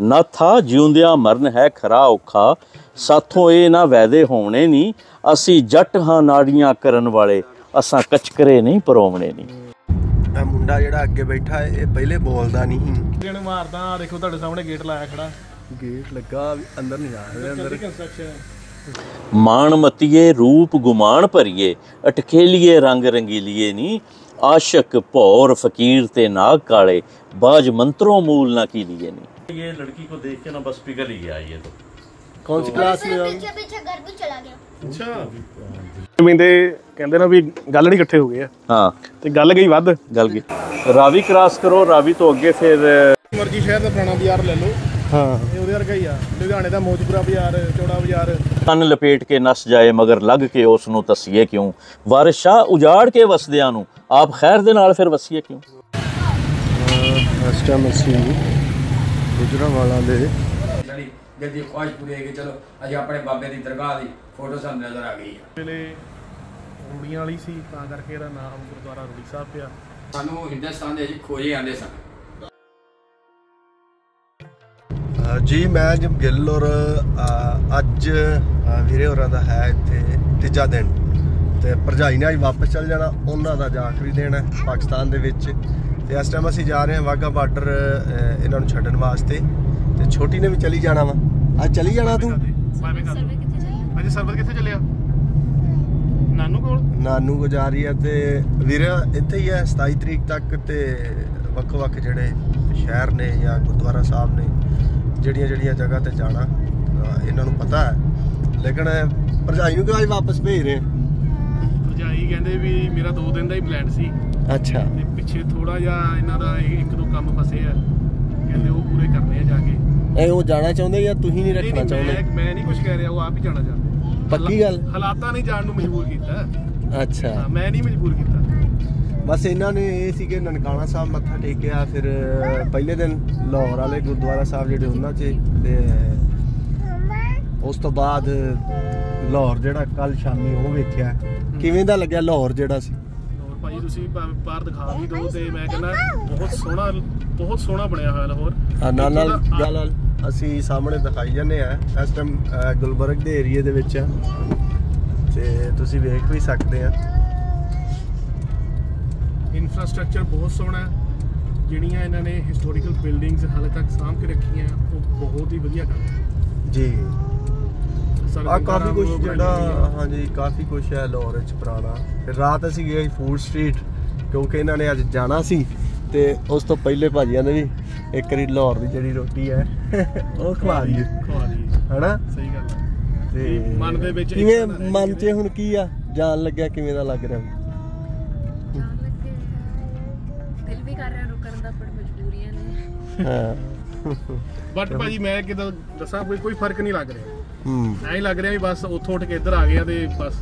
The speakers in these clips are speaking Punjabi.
ਨਾ ਥਾ ਜਿਉਂਦਿਆਂ ਮਰਨ ਹੈ ਖਰਾ ਔਖਾ ਸਾਥੋਂ ਇਹ ਨਾ ਵੈਦੇ ਹੋਣੇ ਨਹੀਂ ਅਸੀਂ ਜੱਟ ਹਾਂ ਨਾੜੀਆਂ ਕਰਨ ਵਾਲੇ ਅਸਾਂ ਕਚਕਰੇ ਨਹੀਂ ਪਰੋਵਣੇ ਨਹੀਂ ਇਹ ਮੁੰਡਾ ਜਿਹੜਾ ਅੱਗੇ ਬੈਠਾ ਹੈ ਇਹ ਪਹਿਲੇ ਬੋਲਦਾ ਨਹੀਂ ਸੀ ਦਿਨ ਮਾਰਦਾ ਆਹ ਦੇਖੋ ਤੁਹਾਡੇ ਸਾਹਮਣੇ ਗੇਟ ਲਾਇਆ ਖੜਾ। ਗੇਟ ਲੱਗਾ ਅੰਦਰ ਨਹੀਂ ਜਾ ਰਿਹਾ ਅੰਦਰ। ਮਾਣ ਮਤੀਏ ਰੂਪ ਗੁਮਾਨ ਭਰੀਏ ਅਟਕੇਲੀਏ ਰੰਗ ਰੰਗੀਲੀਏ ਨੀ। ਆਸ਼ਕ ਭੌਰ ਫਕੀਰ ਤੇ ਨਾਗ ਕਾਲੇ ਬਾਜ ਮੰਤਰੋਂ ਮੂਲ ਨਾ ਕੀ ਲੀਏ ਨੀ। ये लड़की को देख के ना बस पिघल ही गया ये तो ਕੌਣ ਸੀ ਕਲਾਸ फिर में पीछे पीछे घर भी चला गया ਅੱਛਾ ਜ਼ਮੀਨ ਦੇ ਕਹਿੰਦੇ ਨਾ ਵੀ ਗੱਲ ਨਹੀਂ ਇਕੱਠੇ ਹੋ ਗਏ ਆ हाँ ਤੇ ਗੱਲ ਗਈ ਵੱਧ गल की रावी क्रॉस करो रावी तो अगे फिर ਮਰਜੀ ਸ਼ਹਿਰ ਦਾ ਪੁਰਾਣਾ ਬਾਜ਼ਾਰ ਲੈ ਲਓ ਹਾਂ ਇਹ ਉਹਦੇ ਵਰਗਾ ਹੀ ਆ ਲੁਧਿਆਣੇ ਦਾ ਮੋਜਪੁਰਾ ਬਾਜ਼ਾਰ ਚੌੜਾ ਬਾਜ਼ਾਰ ਕੰਨ ਲਪੇਟ ਕੇ ਨਸ ਜਾਏ ਮਗਰ ਲੱਗ ਕੇ ਉਸ ਨੂੰ ਤਸੀਏ ਕਿਉਂ ਵਾਰਿਸ ਸ਼ਾਹ ਉਜਾੜ ਕੇ ਵਸਦਿਆਂ ਨੂੰ ਆਪ ਖੈਰ ਦੇ ਨਾਲ ਫਿਰ ਵਸੀਏ ਕਿਉਂ ਇਸ ਟਾਈਮ ਅਸੀਂ ਗੁਜਰਾ ਵਾਲਾ ਦੇ। ਜਿਹੜੀ ਦਿਲ ਦੀ ਖੁਆਇਸ਼ ਪੂਰੀ ਹੈ ਕਿ ਚਲੋ ਅੱਜ ਆਪਣੇ ਬਾਬੇ ਦੀ ਦਰਗਾਹ ਦੀ ਫੋਟੋ ਸਾਨੂੰ ਨਜ਼ਰ ਆ ਗਈ ਹੈ ਵੇਲੇ ਰੂੜੀਆਂ ਵਾਲੀ ਸੀ ਤਾਂ ਕਰਕੇ ਇਹਦਾ ਨਾਮ ਗੁਰਦੁਆਰਾ ਰੂੜੀ ਸਾਹਿਬ ਪਿਆ। ਸਾਨੂੰ ਹਿੰਦੁਸਤਾਨ ਦੇ ਵਿੱਚ ਖੋਜੇ ਆਂਦੇ ਸਨ। ਜੀ ਮੈਂ ਜਬ ਗਿੱਲ ਔਰ ਅੱਜ ਵੀਰੇ ਹੋਰਾਂ ਦਾ ਹੈ ਇੱਥੇ ਤੀਜਾ ਦਿਨ। ਤੇ ਭਰਜਾਈ ਨੇ ਅੱਜ ਵਾਪਸ ਚੱਲ ਜਾਣਾ ਉਹਨਾਂ ਦਾ ਜਾ ਆਖਰੀ ਦਿਨ ਹੈ ਪਾਕਿਸਤਾਨ ਦੇ ਵਿੱਚ। ਤੇ ਇਸ ਟਾਈਮ ਅਸੀਂ ਜਾ ਰਹੇ ਹਾਂ ਵਾਗਾ ਬਾਰਡਰ ਇਹਨਾਂ ਨੂੰ ਛੱਡਣ ਵਾਸਤੇ। ਤੇ ਛੋਟੀ ਨੇ ਵੀ ਚਲੀ ਜਾਣਾ ਵਾ। ਅੱਜ ਚਲੀ ਜਾਣਾ ਤੂੰ? ਅੱਜ ਸਰਵਰ ਕਿੱਥੇ ਚੱਲਿਆ? ਨਾਨੂ ਕੋਲ? ਨਾਨੂ ਕੋ ਜਾ ਰਹੀ ਹੈ ਤੇ ਵੀਰੇ ਇੱਥੇ ਹੀ ਹੈ 27 ਤਰੀਕ ਤੱਕ ਤੇ ਵੱਖ-ਵੱਖ ਜਿਹੜੇ ਸ਼ਹਿਰ ਨੇ ਜਾਂ ਗੁਰਦੁਆਰਾ ਸਾਹਿਬ ਨੇ ਜਿਹੜੀਆਂ ਜਿਹੜੀਆਂ ਜਗ੍ਹਾ ਤੇ ਜਾਣਾ ਇਹਨਾਂ ਨੂੰ ਪਤਾ ਹੈ। ਲੇਕਿਨ ਭਰਜਾਈ ਨੂੰ ਕਿਉਂ ਅੱਜ ਵਾਪਸ ਭੇਜ ਰਹੇ ਭਰਜਾਈ ਕਹਿੰਦੇ ਵੀ ਮੇਰਾ 2 ਦਿਨ ਦਾ ਹੀ ਪਲਾਨ ਸੀ। ਅੱਛਾ। ਤੇ ਪਿੱਛੇ ਥੋੜਾ ਜਿਹਾ ਇਹਨਾਂ ਦਾ ਇੱਕ ਦੋ ਕੰਮ ਫਸੇ ਆ। ਕਹਿੰਦੇ ਉਹ ਪੂਰੇ ਕਰਨੇ ਆ ਜਾ ਕੇ। ਇਹ ਉਹ ਜਾਣਾ ਚਾਹੁੰਦੇ ਜਾਂ ਤੁਸੀਂ ਨਹੀਂ ਰੱਖਣਾ ਚਾਹੁੰਦੇ? ਮੈਂ ਨਹੀਂ ਕੁਝ ਕਹਿ ਰਿਹਾ ਉਹ ਆਪ ਹੀ ਜਾਣਾ ਚਾਹੁੰਦੇ। ਪੱਕੀ ਗੱਲ? ਹਾਲਾਤਾਂ ਨੇ ਜਾਣ ਨੂੰ ਮਜਬੂਰ ਕੀਤਾ। ਅੱਛਾ। ਮੈਂ ਨਹੀਂ ਮਜਬੂਰ ਕੀਤਾ। ਬਸ ਇਹਨਾਂ ਨੇ ਇਹ ਸੀ ਕਿ ਨਨਕਾਣਾ ਸਾਹਿਬ ਮੱਥਾ ਟੇਕਿਆ ਫਿਰ ਪਹਿਲੇ ਦਿਨ ਲਾਹੌਰ ਵਾਲੇ ਗੁਰਦੁਆਰਾ ਸਾਹਿਬ ਜਿਹੜੇ ਉਹਨਾਂ 'ਚ ਤੇ ਉਸ ਤੋਂ ਬਾਅਦ ਲਾਹੌਰ ਜਿਹੜਾ ਕੱਲ ਸ਼ਾਮੀ ਉਹ ਵੇਖਿਆ। ਕਿਵੇਂ ਦਾ ਲੱਗਿਆ ਲਾਹੌਰ ਜਿਹੜਾ ਸੀ? ਤੁਸੀਂ ਬਾਹਰ ਦਿਖਾ ਵੀ ਦਿਓ ਤੇ ਮੈਂ ਕਹਿੰਦਾ ਬਹੁਤ ਸੋਹਣਾ ਬਹੁਤ ਸੋਹਣਾ ਬਣਿਆ ਹੋਇਆ ਲਾਹੌਰ। ਆ ਨਾਲ ਨਾਲ ਗੱਲ ਅਸੀਂ ਸਾਹਮਣੇ ਦਿਖਾਈ ਜਾਂਦੇ ਆ ਇਸ ਟਾਈਮ ਗੁਲਬਰਗ ਦੇ ਏਰੀਏ ਦੇ ਵਿੱਚ। ਆ ਤੇ ਤੁਸੀਂ ਵੇਖ ਵੀ ਸਕਦੇ ਆ ਇਨਫਰਾਸਟ੍ਰਕਚਰ ਬਹੁਤ ਸੋਹਣਾ ਹੈ। ਜਿਹੜੀਆਂ ਇਹਨਾਂ ਨੇ ਹਿਸਟੋਰੀਕਲ ਬਿਲਡਿੰਗਸ ਹਾਲੇ ਤੱਕ ਸਾਂਭ ਕੇ ਰੱਖੀਆਂ ਉਹ ਬਹੁਤ ਹੀ ਵਧੀਆ ਕੰਮ ਹੈ। ਜੀ। ਆ ਕਾਫੀ ਕੁਝ ਜਿਹੜਾ ਹਾਂਜੀ ਕਾਫੀ ਕੁਝ ਹੈ ਲਾਹੌਰ ਵਿੱਚ ਪੁਰਾਣਾ। ਫਿਰ ਰਾਤ ਅਸੀਂ ਗਏ ਫੂਡ ਸਟਰੀਟ ਕਿਉਂਕਿ ਇਹਨਾਂ ਨੇ ਅੱਜ ਜਾਣਾ ਸੀ ਤੇ ਉਸ ਤੋਂ ਪਹਿਲੇ ਭਾਜੀਆਂ ਨੇ ਵੀ ਇੱਕ ਵਾਰੀ ਲਾਹੌਰ ਦੀ ਜਿਹੜੀ ਰੋਟੀ ਹੈ ਉਹ ਖਵਾ ਦਈਏ। ਖਵਾ ਦੀ ਹਨਾ? ਸਹੀ ਗੱਲ ਹੈ ਤੇ ਮਨ ਦੇ ਵਿੱਚ ਕਿਵੇਂ ਮਨ 'ਚ। ਹੁਣ ਕੀ ਆ? ਜਾਣ ਲੱਗਿਆ ਕਿਵੇਂ ਦਾ ਲੱਗ ਰਿਹਾ? ਜਾਣ ਲੱਗੇ ਦਿਲ ਵੀ ਕਰ ਰਿਹਾ ਰੁਕਣ ਦਾ ਪਰ ਮਜਬੂਰੀਆਂ ਨੇ। ਹਾਂ। ਬਟ ਭਾਜੀ ਮੈਂ ਕਿਦਾਂ ਦੱਸਾਂ ਕੋਈ ਕੋਈ ਫ਼ਰਕ ਨਹੀਂ ਲੱਗ ਰਿਹਾ। ਹੂੰ। ਐਂ ਹੀ ਲੱਗ ਰਿਹਾ ਵੀ ਬਸ ਉੱਥੋਂ ਉੱਠ ਕੇ ਇੱਧਰ ਆ ਗਏ ਆ ਤੇ ਬਸ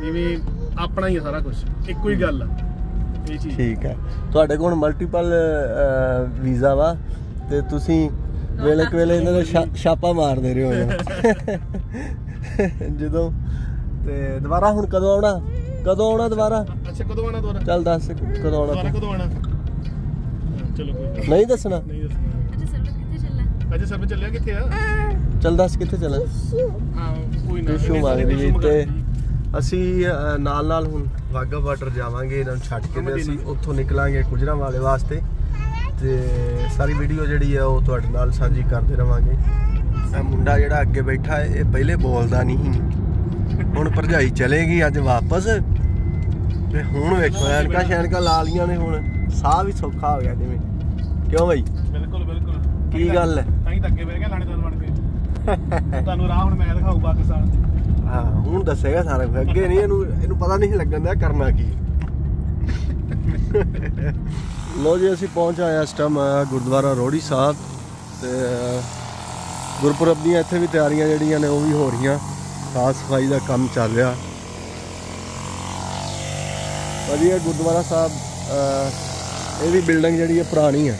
ਜਿਵੇਂ ਆਪਣਾ ਹੀ ਆ ਸਾਰਾ ਕੁਝ ਇੱਕੋ ਹੀ ਗੱਲ ਆ। ਇਹ ਚੀਜ਼। ਠੀਕ ਹੈ ਤੁਹਾਡੇ ਕੋਲ ਮਲਟੀਪਲ ਵੀਜ਼ਾ ਵਾ ਤੇ ਤੁਸੀਂ ਵੇਲੇ ਵੇਲੇ ਇਹਨਾਂ ਦਾ ਛਾਪਾ ਮਾਰਦੇ ਰਹੇ ਹੋ ਜਦੋਂ ਤੇ ਦੁਬਾਰਾ ਹੁਣ ਕਦੋਂ ਆਉਣਾ? ਕਦੋਂ ਆਉਣਾ ਦੁਬਾਰਾ? ਅੱਛਾ ਕਦੋਂ ਆਣਾ ਦੁਬਾਰਾ? ਚੱਲ ਦੱਸ ਕਦੋਂ ਆਉਣਾ ਦੁਬਾਰਾ? ਕਦੋਂ ਆਣਾ ਚਲੋ ਕੋਈ ਨਹੀਂ ਦੱਸਣਾ? ਨਹੀਂ ਦੱਸਣਾ। ਅੱਜ ਸਰਵਤ ਕਿੱਥੇ ਚੱਲਾ ਅੱਛਾ ਸਰਵ ਚੱਲਿਆ ਕਿੱਥੇ ਆ? ਚੱਲ ਦੱਸ ਕਿੱਥੇ ਚੱਲਾਂ? ਹਾਂ ਕੋਈ ਨਾ। ਟਿਸ਼ੂ ਮੰਗਦੀ ਤੇ। ਅਸੀਂ ਨਾਲ ਨਾਲ ਹੁਣ ਵਾਗਾ ਬਾਰਡਰ ਜਾਵਾਂਗੇ ਇਹਨਾਂ ਨੂੰ ਛੱਡ ਕੇ ਤੇ ਅਸੀਂ ਉੱਥੋਂ ਨਿਕਲਾਂਗੇ ਗੁਜਰਾਂ ਵਾਲੇ ਵਾਸਤੇ। ਤੇ ਸਾਰੀ ਵੀਡੀਓ ਜਿਹੜੀ ਹੈ ਉਹ ਤੁਹਾਡੇ ਨਾਲ ਸਾਂਝੀ ਕਰਦੇ ਰਵਾਂਗੇ। ਇਹ ਮੁੰਡਾ ਜਿਹੜਾ ਅੱਗੇ ਬੈਠਾ ਹੈ ਇਹ ਪਹਿਲੇ ਬੋਲਦਾ ਨਹੀਂ ਹੁਣ ਭਰਜਾਈ ਚਲੇਗੀ ਅੱਜ ਵਾਪਸ। ਤੇ ਹੁਣ ਵੇਖੋ ਐਨਕਾ ਸ਼ੈਨਕਾ ਲਾ ਲੀਆਂ ਨੇ ਹੁਣ। ਸਾਹ ਵੀ ਸੌਖਾ ਹੋ ਗਿਆ ਜਿਵੇਂ। ਕਿਉਂ ਬਈ? ਬਿਲਕੁਲ ਬਿਲਕੁਲ। ਕੀ ਗੱਲ ਹੈ? ਤਾਂ ਹੀ ਤਾਂ ਅੱਗੇ ਬਹਿ ਗਿਆ ਲਾਣੇ ਬਣ ਕੇ। ਤੁਹਾਨੂੰ ਰਾਹ ਹੁਣ ਮੈਂ ਦਿਖਾਊ ਪਾਕਿਸਤਾਨ ਹਾਂ ਹੁਣ ਦੱਸੇਗਾ ਸਾਰਾ ਕੁਝ ਅੱਗੇ ਨਹੀਂ ਇਹਨੂੰ ਇਹਨੂੰ ਪਤਾ ਨਹੀਂ ਲੱਗਣ ਕਰਨਾ ਕੀ। ਲੋ ਜੀ ਅਸੀਂ ਪਹੁੰਚ ਆਏ ਇਸ ਟਾਈਮ ਗੁਰਦੁਆਰਾ ਰੋੜੀ ਸਾਹਿਬ ਤੇ ਗੁਰਪੁਰਬ ਦੀਆਂ ਇੱਥੇ ਵੀ ਤਿਆਰੀਆਂ ਜਿਹੜੀਆਂ ਨੇ ਉਹ ਵੀ ਹੋ ਰਹੀਆਂ। ਸਾਫ਼ ਸਫ਼ਾਈ ਦਾ ਕੰਮ ਚੱਲ ਰਿਹਾ। ਵਧੀਆ ਗੁਰਦੁਆਰਾ ਸਾਹਿਬ ਇਹ ਵੀ ਬਿਲਡਿੰਗ ਜਿਹੜੀ ਹੈ ਪੁਰਾਣੀ ਹੈ।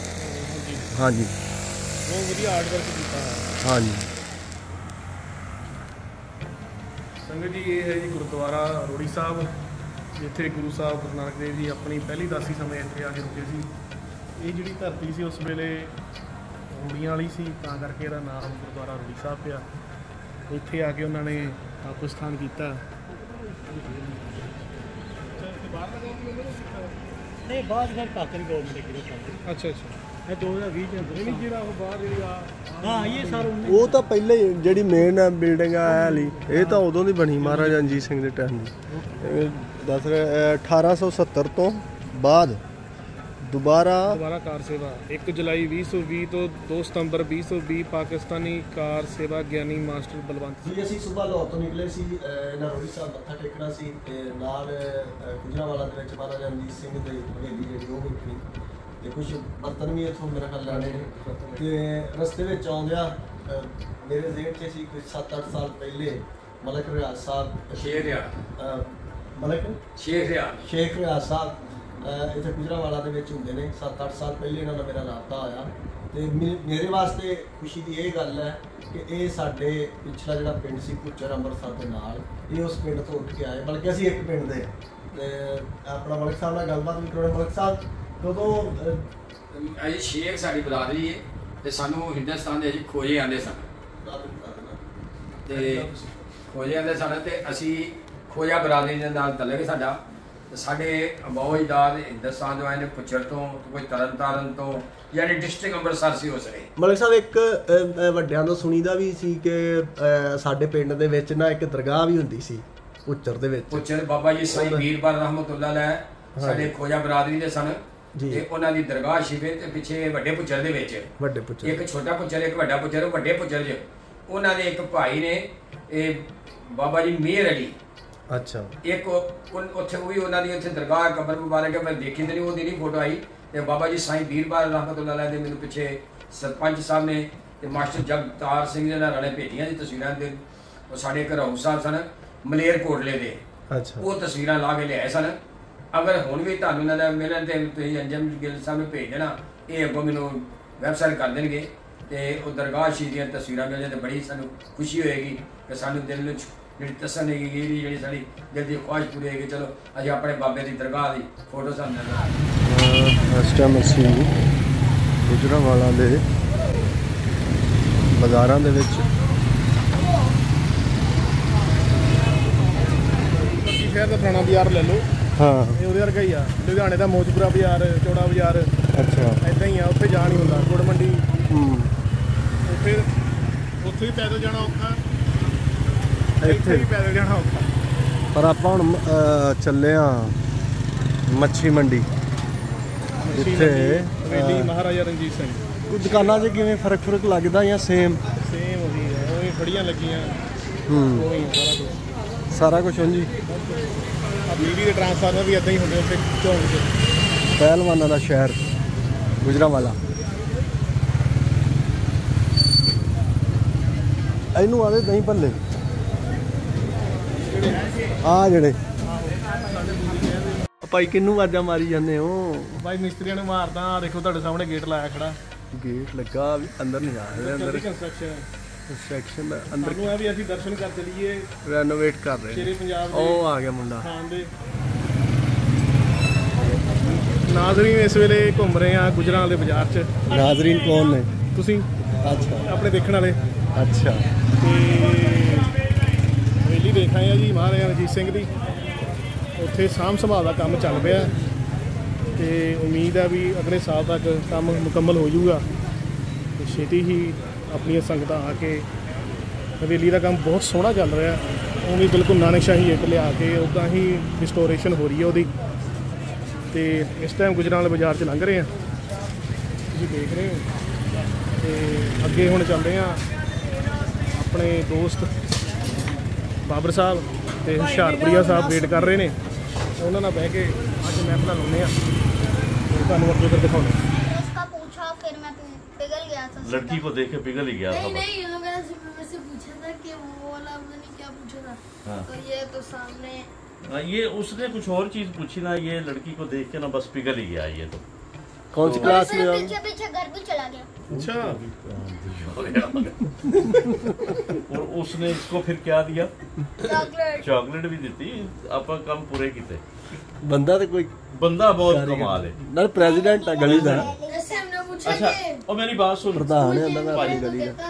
ਹਾਂਜੀ। ਬਹੁਤ ਵਧੀਆ ਆਰਟ ਵਰਕ ਕੀਤਾ ਹੈ ਹਾਂਜੀ। ਸੰਗਤ ਜੀ ਇਹ ਹੈ ਜੀ ਗੁਰਦੁਆਰਾ ਰੋੜੀ ਸਾਹਿਬ ਜਿੱਥੇ ਗੁਰੂ ਸਾਹਿਬ ਗੁਰੂ ਨਾਨਕ ਦੇਵ ਜੀ ਆਪਣੀ ਪਹਿਲੀ ਦਾਸੀ ਸਮੇਂ ਇੱਥੇ ਆ ਕੇ ਰੁਕੇ ਸੀ। ਇਹ ਜਿਹੜੀ ਧਰਤੀ ਸੀ ਉਸ ਵੇਲੇ ਰੂੜੀਆਂ ਵਾਲੀ ਸੀ ਤਾਂ ਕਰਕੇ ਇਹਦਾ ਨਾਮ ਗੁਰਦੁਆਰਾ ਰੂੜੀ ਸਾਹਿਬ ਪਿਆ। ਇੱਥੇ ਆ ਕੇ ਉਹਨਾਂ ਨੇ ਤਪ ਸਥਾਨ ਕੀਤਾ। ਨਹੀਂ ਬਾਅਦ ਫਿਰ ਪਾਕਿਸਤਾਨੀ ਗਵਰਨਮੈਂਟ ਦੇ ਕਿਹੜੇ ਅੱਛਾ ਅੱਛਾ। ਇਹ 2020 ਚ ਨਹੀਂ ਜਿਹੜਾ ਉਹ ਬਾਹਰ ਜਿਹੜੀ ਆ ਹਾਂ ਇਹ ਸਰ ਉਹ ਤਾਂ ਪਹਿਲੇ ਹੀ ਜਿਹੜੀ ਮੇਨ ਬਿਲਡਿੰਗ ਆ ਇਹ ਵਾਲੀ ਇਹ ਤਾਂ ਉਦੋਂ ਦੀ ਬਣੀ ਮਹਾਰਾਜਾ ਰਣਜੀਤ ਸਿੰਘ ਦੇ ਟਾਈਮ ਦੀ। ਦੱਸ ਰਿਹਾ 1870 ਤੋਂ ਬਾਅਦ ਦੁਬਾਰਾ ਦੁਬਾਰਾ ਕਾਰ ਸੇਵਾ। 1 ਜੁਲਾਈ 2020 ਤੋਂ 2 ਸਤੰਬਰ 2020 ਪਾਕਿਸਤਾਨੀ ਕਾਰ ਸੇਵਾ ਗਿਆਨੀ ਮਾਸਟਰ ਬਲਵੰਤ ਜੀ ਅਸੀਂ ਸਵੇਰ ਲਾਹੌਰ ਤੋਂ ਨਿਕਲੇ ਸੀ ਰੋੜੀ ਸਾਹਿਬ ਮੱਥਾ ਟੇਕਣਾ ਸੀ ਤੇ ਨਾਲ ਗੁਜਰਾਂਵਾਲਾ ਦੇ ਵਿੱਚ ਮਹਾਰਾਜਾ ਰਣਜੀਤ ਸਿੰਘ ਦੇ ਹਵੇਲੀ ਜਿਹੜੀ ਉਹ ਤੇ ਕੁਝ ਬਰਤਨ ਵੀ ਇੱਥੋਂ ਮੇਰਾ ਖਿਆਲ ਲੈਣੇ ਨੇ। ਤੇ ਰਸਤੇ ਵਿੱਚ ਆਉਂਦਿਆਂ ਮੇਰੇ ਜ਼ਿਹਨ 'ਚ ਸੀ ਕੋਈ 7-8 ਸਾਲ ਪਹਿਲੇ ਮਲਕ ਰਿਆਜ਼ ਸਾਹਿਬ। ਆ ਅਹ, ਮਲਕ? ਸ਼ੇਰ ਆ ਸ਼ੇਖ ਰਿਆਜ਼ ਸਾਹਿਬ ਇੱਥੇ ਗੁਜਰਾਂਵਾਲਾ ਦੇ ਵਿੱਚ ਹੁੰਦੇ ਨੇ। 7-8 ਸਾਲ ਪਹਿਲੇ ਇਹਨਾਂ ਨਾਲ ਮੇਰਾ ਰਾਬਤਾ ਹੋਇਆ ਤੇ ਮੇਰੇ ਵਾਸਤੇ ਖੁਸ਼ੀ ਦੀ ਇਹ ਗੱਲ ਹੈ ਕਿ ਇਹ ਸਾਡੇ ਪਿਛਲਾ ਜਿਹੜਾ ਪਿੰਡ ਸੀ ਪੁੱਚਰ ਅੰਮ੍ਰਿਤਸਰ ਦੇ ਨਾਲ ਇਹ ਉਸ ਪਿੰਡ ਤੋਂ ਉੱਠ ਕੇ ਆਏ। ਬਲਕਿ ਅਸੀਂ ਇੱਕ ਪਿੰਡ ਦੇ। ਆਪਣਾ ਮਲਕ ਸਾਹਿਬ ਨਾਲ ਗੱਲਬਾਤ ਵੀ ਕਰੋ ਮਲਕ ਸਾਹਿਬ ਅਹ, ਅਜੀ ਸ਼ੇਖ ਸਾਡੀ ਬਰਾਦਰੀ ਹੈ ਤੇ ਸਾਨੂੰ ਹਿੰਦੁਸਤਾਨ ਦੇ ਜੀ ਖੋਜੇ ਆਂਦੇ ਸਨ। ਤੇ ਖੋਜੇ ਆਂਦੇ ਸਨ ਤੇ ਅਸੀਂ ਖੋਜਾ ਬਰਾਦਰੀ ਦੇ ਨਾਲ ਤਲਕ ਸਾਡਾ। ਤੇ ਸਾਡੇ ਦਾਦ ਹਿੰਦੁਸਤਾਨ ਤੋਂ ਆਏ ਨੇ ਪੁੱਛਰ ਤੋਂ ਕੋਈ ਤਰਨਤਾਰਨ ਤੋਂ ਯਾਨੀ ਡਿਸਟ੍ਰਿਕਟ ਅੰਮ੍ਰਿਤਸਰ ਸੀ ਉਸ ਵੇਲੇ। ਮਲਕ ਸਾਹਿਬ ਇੱਕ ਵੱਡਿਆਂ ਤੋਂ ਸੁਣੀਦਾ ਵੀ ਸੀ ਕਿ ਸਾਡੇ ਪਿੰਡ ਦੇ ਵਿੱਚ ਨਾ ਇੱਕ ਦਰਗਾਹ ਵੀ ਹੁੰਦੀ ਸੀ ਪੁੱਚਰ ਦੇ ਵਿੱਚ। ਪੁੱਛਰ ਬਾਬਾ ਜੀ ਸਾਈਂ ਵੀਰਬਾਰ ਰਹਿਮਤੁল্লাਹ ਅਲੈਹ ਸਾਡੇ ਖੋਜਾ ਬਰਾਦਰੀ ਦੇ ਸਨ। ਤੇ ਉਹਨਾਂ ਦੀ ਦਰਗਾਹ ਸ਼ਿਵੇ ਤੇ ਪਿੱਛੇ ਵੱਡੇ ਪੁੱਛਰ ਦੇ ਵਿੱਚ। ਵੱਡੇ ਪੁੱਚਰ ਇੱਕ ਛੋਟਾ ਪੁੱਛਰ ਇੱਕ ਵੱਡਾ ਪੁੱਛਰ ਵੱਡੇ ਪੁੱਛਰ ਚ ਉਹਨਾਂ ਦੇ ਇੱਕ ਭਾਈ ਨੇ ਇਹ ਬਾਬਾ ਜੀ ਮੇਰ ਅਲੀ। ਅੱਛਾ। ਇੱਕ ਉੱਥੇ ਉਹ ਵੀ ਉਹਨਾਂ ਦੀ ਉੱਥੇ ਦਰਗਾਹ ਕਬਰ ਮੁਬਾਰਕ ਮੈਂ ਦੇਖੀ ਤੇ ਨਹੀਂ ਉਹਦੀ ਨਹੀਂ ਫੋਟੋ ਆਈ। ਤੇ ਬਾਬਾ ਜੀ ਸਾਈਂ ਵੀਰਬਾਰ ਰਹਿਮਤੁল্লাਹ ਅਲੈਹ ਦੇ ਮੈਨੂੰ ਪਿੱਛੇ ਸਰਪੰਚ ਸਾਹਿਬ ਨੇ ਤੇ ਮਾਸਟਰ ਜਗਤਾਰ ਸਿੰਘ ਦੇ ਨਾਲ ਰਲੇ ਭੇਜੀਆਂ ਜੀ ਤਸਵੀਰਾਂ ਦੇ ਉਹ ਸਾਡੇ ਘਰੋਂ ਸਾਹਿਬ ਸਨ ਮਲੇਰ ਕੋਟਲੇ ਦੇ। ਅੱਛਾ। ਉਹ ਤਸਵੀਰਾਂ ਲਾ ਕੇ ਲਿਆਏ ਸਨ। ਅਗਰ ਹੁਣ ਵੀ ਤੁਹਾਨੂੰ ਇਹਨਾਂ ਦਾ ਮਿਲਣ ਤੇ ਤੁਸੀਂ ਅੰਜਮ ਗਿੱਲ ਸਾਹਿਬ ਨੂੰ ਭੇਜ ਦੇਣਾ ਇਹ ਅੱਗੋਂ ਮੈਨੂੰ ਵੈਬਸਾਈਟ ਕਰ ਦੇਣਗੇ ਤੇ ਉਹ ਦਰਗਾਹ ਸ਼ੀਰ ਦੀਆਂ ਤਸਵੀਰਾਂ ਮਿਲ ਜਾਣ ਤੇ ਬੜੀ ਸਾਨੂੰ ਖੁਸ਼ੀ ਹੋਏਗੀ ਕਿ ਸਾਨੂੰ ਦਿਲ ਵਿੱਚ ਜਿਹੜੀ ਤਸੱਲੀ ਹੈਗੀ ਜਿਹੜੀ ਜਿਹੜੀ ਸਾਡੀ ਦਿਲ ਦੀ ਖੁਆਇਸ਼ ਪੂਰੀ ਹੋਏਗੀ ਚਲੋ ਅਸੀਂ ਆਪਣੇ ਬਾਬੇ ਦੀ ਦਰਗਾਹ ਦੀ ਫੋਟੋ ਸਾਨੂੰ ਨਜ਼ਰ ਆ ਇਸ ਟਾਈਮ ਅਸੀਂ ਗੁਜਰਾਂਵਾਲਾ ਦੇ ਬਾਜ਼ਾਰਾਂ ਦੇ ਵਿੱਚ ਕੀ ਸ਼ਹਿਰ ਦਾ ਪੁਰਾਣਾ ਬਾਜ਼ਾਰ ਲੈ ਲਓ। ਹਾਂ। ਉਹਦੇ ਵਰਗਾ ਹੀ ਆ। ਲੁਧਿਆਣੇ ਦਾ ਮੋਜਪੁਰਾ ਬਾਜ਼ਾਰ ਚੌੜਾ ਬਾਜ਼ਾਰ। ਅੱਛਾ। ਐਦਾਂ ਹੀ ਆ ਉੱਥੇ ਜਾ ਨਹੀਂ ਹੁੰਦਾ ਗੁੜ ਮੰਡੀ। ਹੂੰ। ਉੱਥੇ ਉੱਥੇ ਵੀ ਪੈਦਲ ਜਾਣਾ ਔਖਾ। ਇੱਥੇ ਵੀ ਪੈਦਲ ਜਾਣਾ ਔਖਾ। ਪਰ ਆਪਾਂ ਹੁਣ ਚੱਲੇ ਆ ਮੱਛੀ ਮੰਡੀ। ਜਿੱਥੇ ਅਹ, ਮਹਾਰਾਜਾ ਰਣਜੀਤ ਸਿੰਘ। ਕੁਝ ਦੁਕਾਨਾਂ 'ਚ ਕਿਵੇਂ ਫ਼ਰਕ ਫ਼ਰਕ ਲੱਗਦਾ ਜਾਂ ਸੇਮ ਸੇਮ ਉਹੀ ਹੈ ਉਹੀ ਫੜੀਆਂ ਲੱਗੀਆਂ। ਹੂੰ। ਸਾਰਾ ਕੁਝ ਸਾਰਾ ਕੁਝ ਉਂਝ ਆ ਬਿਜਲੀ ਦੇ ਟਰਾਂਸਫਾਰਮਰ ਵੀ ਐਦਾਂ ਹੀ ਹੁੰਦੇ ਉੱਥੇ ਚੌਂਕ 'ਚ। ਪਹਿਲਵਾਨਾਂ ਦਾ ਸ਼ਹਿਰ ਗੁਜਰਾਂਵਾਲਾ। ਇਹਨੂੰ ਆਦੇ ਦਹੀਂ ਭੱਲੇ। ਆ ਜਿਹੜੇ। ਭਾਈ ਕਿੰਨੂੰ ਆਵਾਜ਼ਾਂ ਮਾਰੀ ਜਾਂਦੇ ਹੋ? ਬਾਈ ਮਿਸਤਰੀਆਂ ਨੂੰ ਮਾਰਦਾ। ਦੇਖੋ ਤੁਹਾਡੇ ਸਾਹਮਣੇ ਗੇਟ ਲਾਇਆ ਖੜਾ। ਗੇਟ ਲੱਗਾ ਵੀ ਅੰਦਰ ਨਹੀਂ ਜਾ ਰਹੇ ਅੰਦਰ। ਕੰਸਟਰਕਸ਼ਨ ਸੈਕਸ਼ਨ ਦਾ ਅੰਦਰ ਸਾਨੂੰ ਆ ਵੀ ਅਸੀਂ ਦਰਸ਼ਨ ਕਰ ਚਲੀਏ। ਰੈਨੋਵੇਟ ਕਰ ਰਹੇ ਸ਼ੇਰੇ ਨੇ। ਪੰਜਾਬ ਦੇ ਉਹ ਆ ਗਿਆ ਮੁੰਡਾ। ਖਾਨ ਦੇ। ਨਾਜ਼ਰੀਨ ਇਸ ਵੇਲੇ ਘੁੰਮ ਰਹੇ ਆ ਗੁਜਰਾਂ ਦੇ ਬਾਜ਼ਾਰ 'ਚ। ਨਾਜ਼ਰੀਨ ਕੌਣ ਨੇ? ਤੁਸੀਂ? ਅੱਛਾ। ਆਪਣੇ ਦੇਖਣ ਵਾਲੇ। ਅੱਛਾ। ਤੇ ਹਵੇਲੀ ਦੇਖ ਆਏ ਆ ਜੀ ਮਹਾਰਾਜਾ ਰਣਜੀਤ ਸਿੰਘ ਦੀ। ਉੱਥੇ ਸਾਂਭ ਸੰਭਾਲ ਦਾ ਕੰਮ ਚੱਲ ਰਿਹਾ ਤੇ ਉਮੀਦ ਹੈ ਵੀ ਅਗਲੇ ਸਾਲ ਤੱਕ ਕੰਮ ਮੁਕੰਮਲ ਹੋ ਜਾਊਗਾ। ਤੇ ਛੇਤੀ ਹੀ ਆਪਣੀਆਂ ਸੰਗਤਾਂ ਆ ਕੇ ਹਵੇਲੀ ਦਾ ਕੰਮ ਬਹੁਤ ਸੋਹਣਾ ਚੱਲ ਰਿਹਾ। ਉਹ ਵੀ ਬਿਲਕੁਲ ਨਾਨਕਸ਼ਾਹੀ ਇੱਕ ਲਿਆ ਕੇ ਉੱਦਾਂ ਹੀ ਰਿਸਟੋਰੇਸ਼ਨ ਹੋ ਰਹੀ ਹੈ ਉਹਦੀ। ਤੇ ਇਸ ਟਾਈਮ ਗੁਜਰਾਂਵਾਲਾ ਬਾਜ਼ਾਰ 'ਚ ਲੰਘ ਰਹੇ ਆ ਤੁਸੀਂ ਦੇਖ ਰਹੇ ਹੋ। ਤੇ ਅੱਗੇ ਹੁਣ ਚੱਲਦੇ ਆ ਆਪਣੇ ਦੋਸਤ ਬਾਬਰ ਸਾਹਿਬ ਤੇ ਹੁਸ਼ਿਆਰਪੁਰੀਆ ਸਾਹਿਬ ਵੇਟ ਕਰ ਰਹੇ ਨੇ। ਉਹਨਾਂ ਨਾਲ ਬਹਿ ਕੇ ਅੱਜ ਮਹਿਫਲਾਂ ਲਾਉਂਦੇ ਆ ਤੇ ਤੁਹਾਨੂੰ ਅੱਗੇ ਫਿਰ ਦਿਖਾਉਂਦੇ पिघल गया था सीधा। लड़की को देख के पिघल ही गया था नहीं बस। नहीं इन लोगों ने सिर्फ मेरे से पूछा था कि वो वाला पता नहीं क्या पूछा था हाँ। तो ये तो सामने हाँ, ये उसने कुछ और चीज पूछी ना ये लड़की को देख के ना बस पिघल ही गया ये तो कौन सी और क्लास में फिर हो पीछे पीछे घर भी चला गया ਅੱਛਾ और उसने इसको फिर क्या दिया चॉकलेट चॉकलेट भी दी ਆਪਾਂ ਕੰਮ ਪੂਰੇ ਕੀਤੇ ਬੰਦਾ ਤੇ ਕੋਈ ਬੰਦਾ ਬਹੁਤ ਕਮਾਲ ਹੈ ਨਾਲ ਪ੍ਰੈਜ਼ੀਡੈਂਟ ਆ ਗਲੀ ਦਾ जैसे हमने पूछा ਅੱਛਾ ਉਹ ਮੇਰੀ ਬਾਤ ਸੁਣ ਪ੍ਰਧਾਨ ਹੈ ਮੈਂ ਆਪਣੀ ਗਲੀ ਦਾ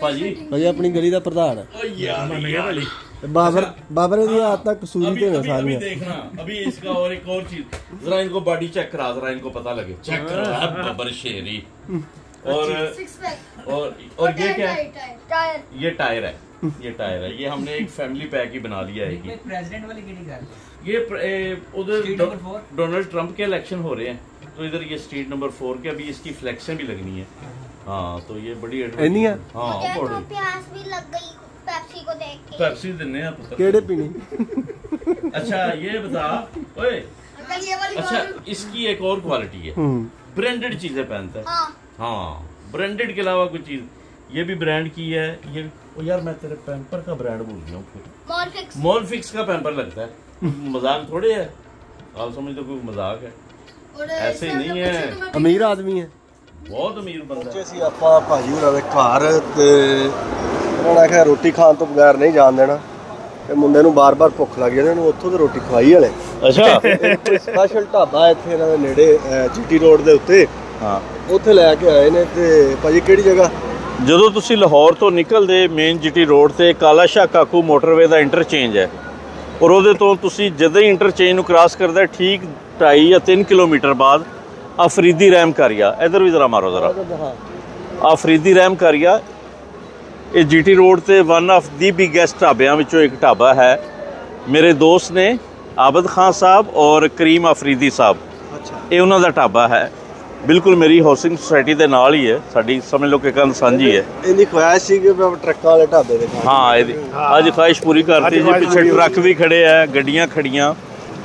ਭਾਜੀ ਭਾਜੀ ਆਪਣੀ ਗਲੀ ਦਾ ਪ੍ਰਧਾਨ ਹੈ ओ यार यार ਤੇ ਬਾਬਰ ਬਾਬਰ ਦੀ ਆਦਤਾਂ ਕਸੂਰੀ अभी ਤੇ ਨੇ अभी अभी ਸਾਰੀਆਂ देखना अभी इसका और एक और चीज जरा इनको बॉडी चेक करा जरा इनको पता लगे चेक करो बबर शेरी और सिक्स पैक और और ये क्या है टायर ये टायर है ये टायर है ये हमने एक फैमिली पैक ही बना लिया है ये प्रेसिडेंट वाली केड़ी गल ये प्र- ए, उधर Street dough- number four? Donald Trump के इलेक्शन हो रहे हैं तो इधर ये स्ट्रीट नंबर फोर के अभी इसकी फ्लेक्शन भी लगनी है। हाँ तो ये बड़ी एडवाइस है? हाँ बड़ी प्यास भी लग गई पेप्सी को देख के। पेप्सी देने हैं पुत्र तो। केड़े पीनी। अच्छा ये बता ओए। मतलब अच्छा इसकी एक और क्वालिटी है। हम्म। ब्रांडेड चीज़ें पहनता है। हाँ, हाँ ब्रांडेड के अलावा कोई चीज़। ये भी ब्रांड की है ये ओ यार मैं तेरे पैम्पर का ब्रांड भूल गया हूँ। मॉलफिक्स का पैम्पर लगता है। मज़ाक थोड़े है। आप समझते तो कोई मज़ाक है। ਐਸੇ ਨਹੀਂ ਹੈ। ਅਮੀਰ ਆਦਮੀ ਹੈ। ਬਹੁਤ ਅਮੀਰ ਬੰਦਾ ਹੈ। ਅਸੀਂ ਆਪਾਂ ਭਾਜੀ ਹੋਰਾਂ ਦੇ ਘਰ ਤੇ ਉਹਨਾਂ ਨੇ ਆਖਿਆ ਰੋਟੀ ਖਾਣ ਤੋਂ ਬਗੈਰ ਨਹੀਂ ਜਾਣ ਦੇਣਾ। ਤੇ ਮੁੰਡੇ ਨੂੰ ਬਾਰ-ਬਾਰ ਭੁੱਖ ਲੱਗ ਜਾਂਦੀ ਉਹਨੂੰ ਉੱਥੋਂ ਦੀ ਰੋਟੀ ਖਵਾਈ ਹਲੇ ਅੱਛਾ। ਸਪੈਸ਼ਲ ਢਾਬਾ ਇੱਥੇ ਇਹਨਾਂ ਦੇ ਨੇੜੇ ਜੀਟੀ ਰੋਡ ਦੇ ਉੱਤੇ। ਹਾਂ। ਉੱਥੇ ਲੈ ਕੇ ਆਏ ਨੇ ਤੇ ਭਾਜੀ ਕਿਹੜੀ ਜਗ੍ਹਾ? ਜਦੋਂ ਤੁਸੀਂ ਲਾਹੌਰ ਤੋਂ ਨਿਕਲਦੇ ਮੇਨ ਜੀਟੀ ਰੋਡ ਤੇ ਕਾਲਾ ਸ਼ਾਹ ਕਾਕੂ ਮੋਟਰਵੇ ਦਾ ਇੰਟਰਚੇਂਜ ਹੈ। ਔਰ ਉਹਦੇ ਤੋਂ ਤੁਸੀਂ ਜਦ ਹੀ ਇੰਟਰਚੇਂਜ ਨੂੰ ਕ੍ਰਾਸ ਕਰਦੇ ਠੀਕ 2.5 ਜਾਂ 3 ਕਿਲੋਮੀਟਰ ਬਾਅਦ ਅਫਰੀਦੀ ਰਹਿਮ ਕਾਰੀਆ ਇਧਰ ਵੀ ਜ਼ਰਾ ਮਾਰੋ ਜ਼ਰਾ। ਅਫਰੀਦੀ ਰਹਿਮ ਕਾਰੀਆ ਇਹ ਜੀਟੀ ਰੋਡ ਤੇ ਵਨ ਆਫ ਦੀ ਬਿਗੇਸਟ ਢਾਬਿਆਂ ਵਿੱਚੋਂ ਇੱਕ ਢਾਬਾ ਹੈ। ਮੇਰੇ ਦੋਸਤ ਨੇ ਆਬਦ ਖਾਨ ਸਾਹਿਬ ਔਰ ਕਰੀਮ ਅਫਰੀਦੀ ਸਾਹਿਬ। ਅੱਛਾ। ਇਹ ਉਹਨਾਂ ਦਾ ਢਾਬਾ ਹੈ। ਬਿਲਕੁਲ ਮੇਰੀ ਹਾਊਸਿੰਗ ਸੁਸਾਇਟੀ ਦੇ ਨਾਲ ਹੀ ਹੈ। ਸਾਡੀ ਸਮਝ ਲਓ ਕਿ ਕੰਨ ਸਾਂਝੀ ਹੈ। ਇਹਦੀ ਖੁਆਇਸ਼ ਸੀ ਕਿ ਮੈਂ ਟਰੱਕਾਂ ਵਾਲੇ ਢਾਬੇ ਦੇ ਹਾਂ ਇਹਦੀ ਅੱਜ ਖਾਹਿਸ਼ ਪੂਰੀ ਕਰਤੀ ਜੀ ਪਿੱਛੇ ਟਰੱਕ ਵੀ ਖੜੇ ਆ ਗੱਡੀਆਂ ਖੜੀਆਂ।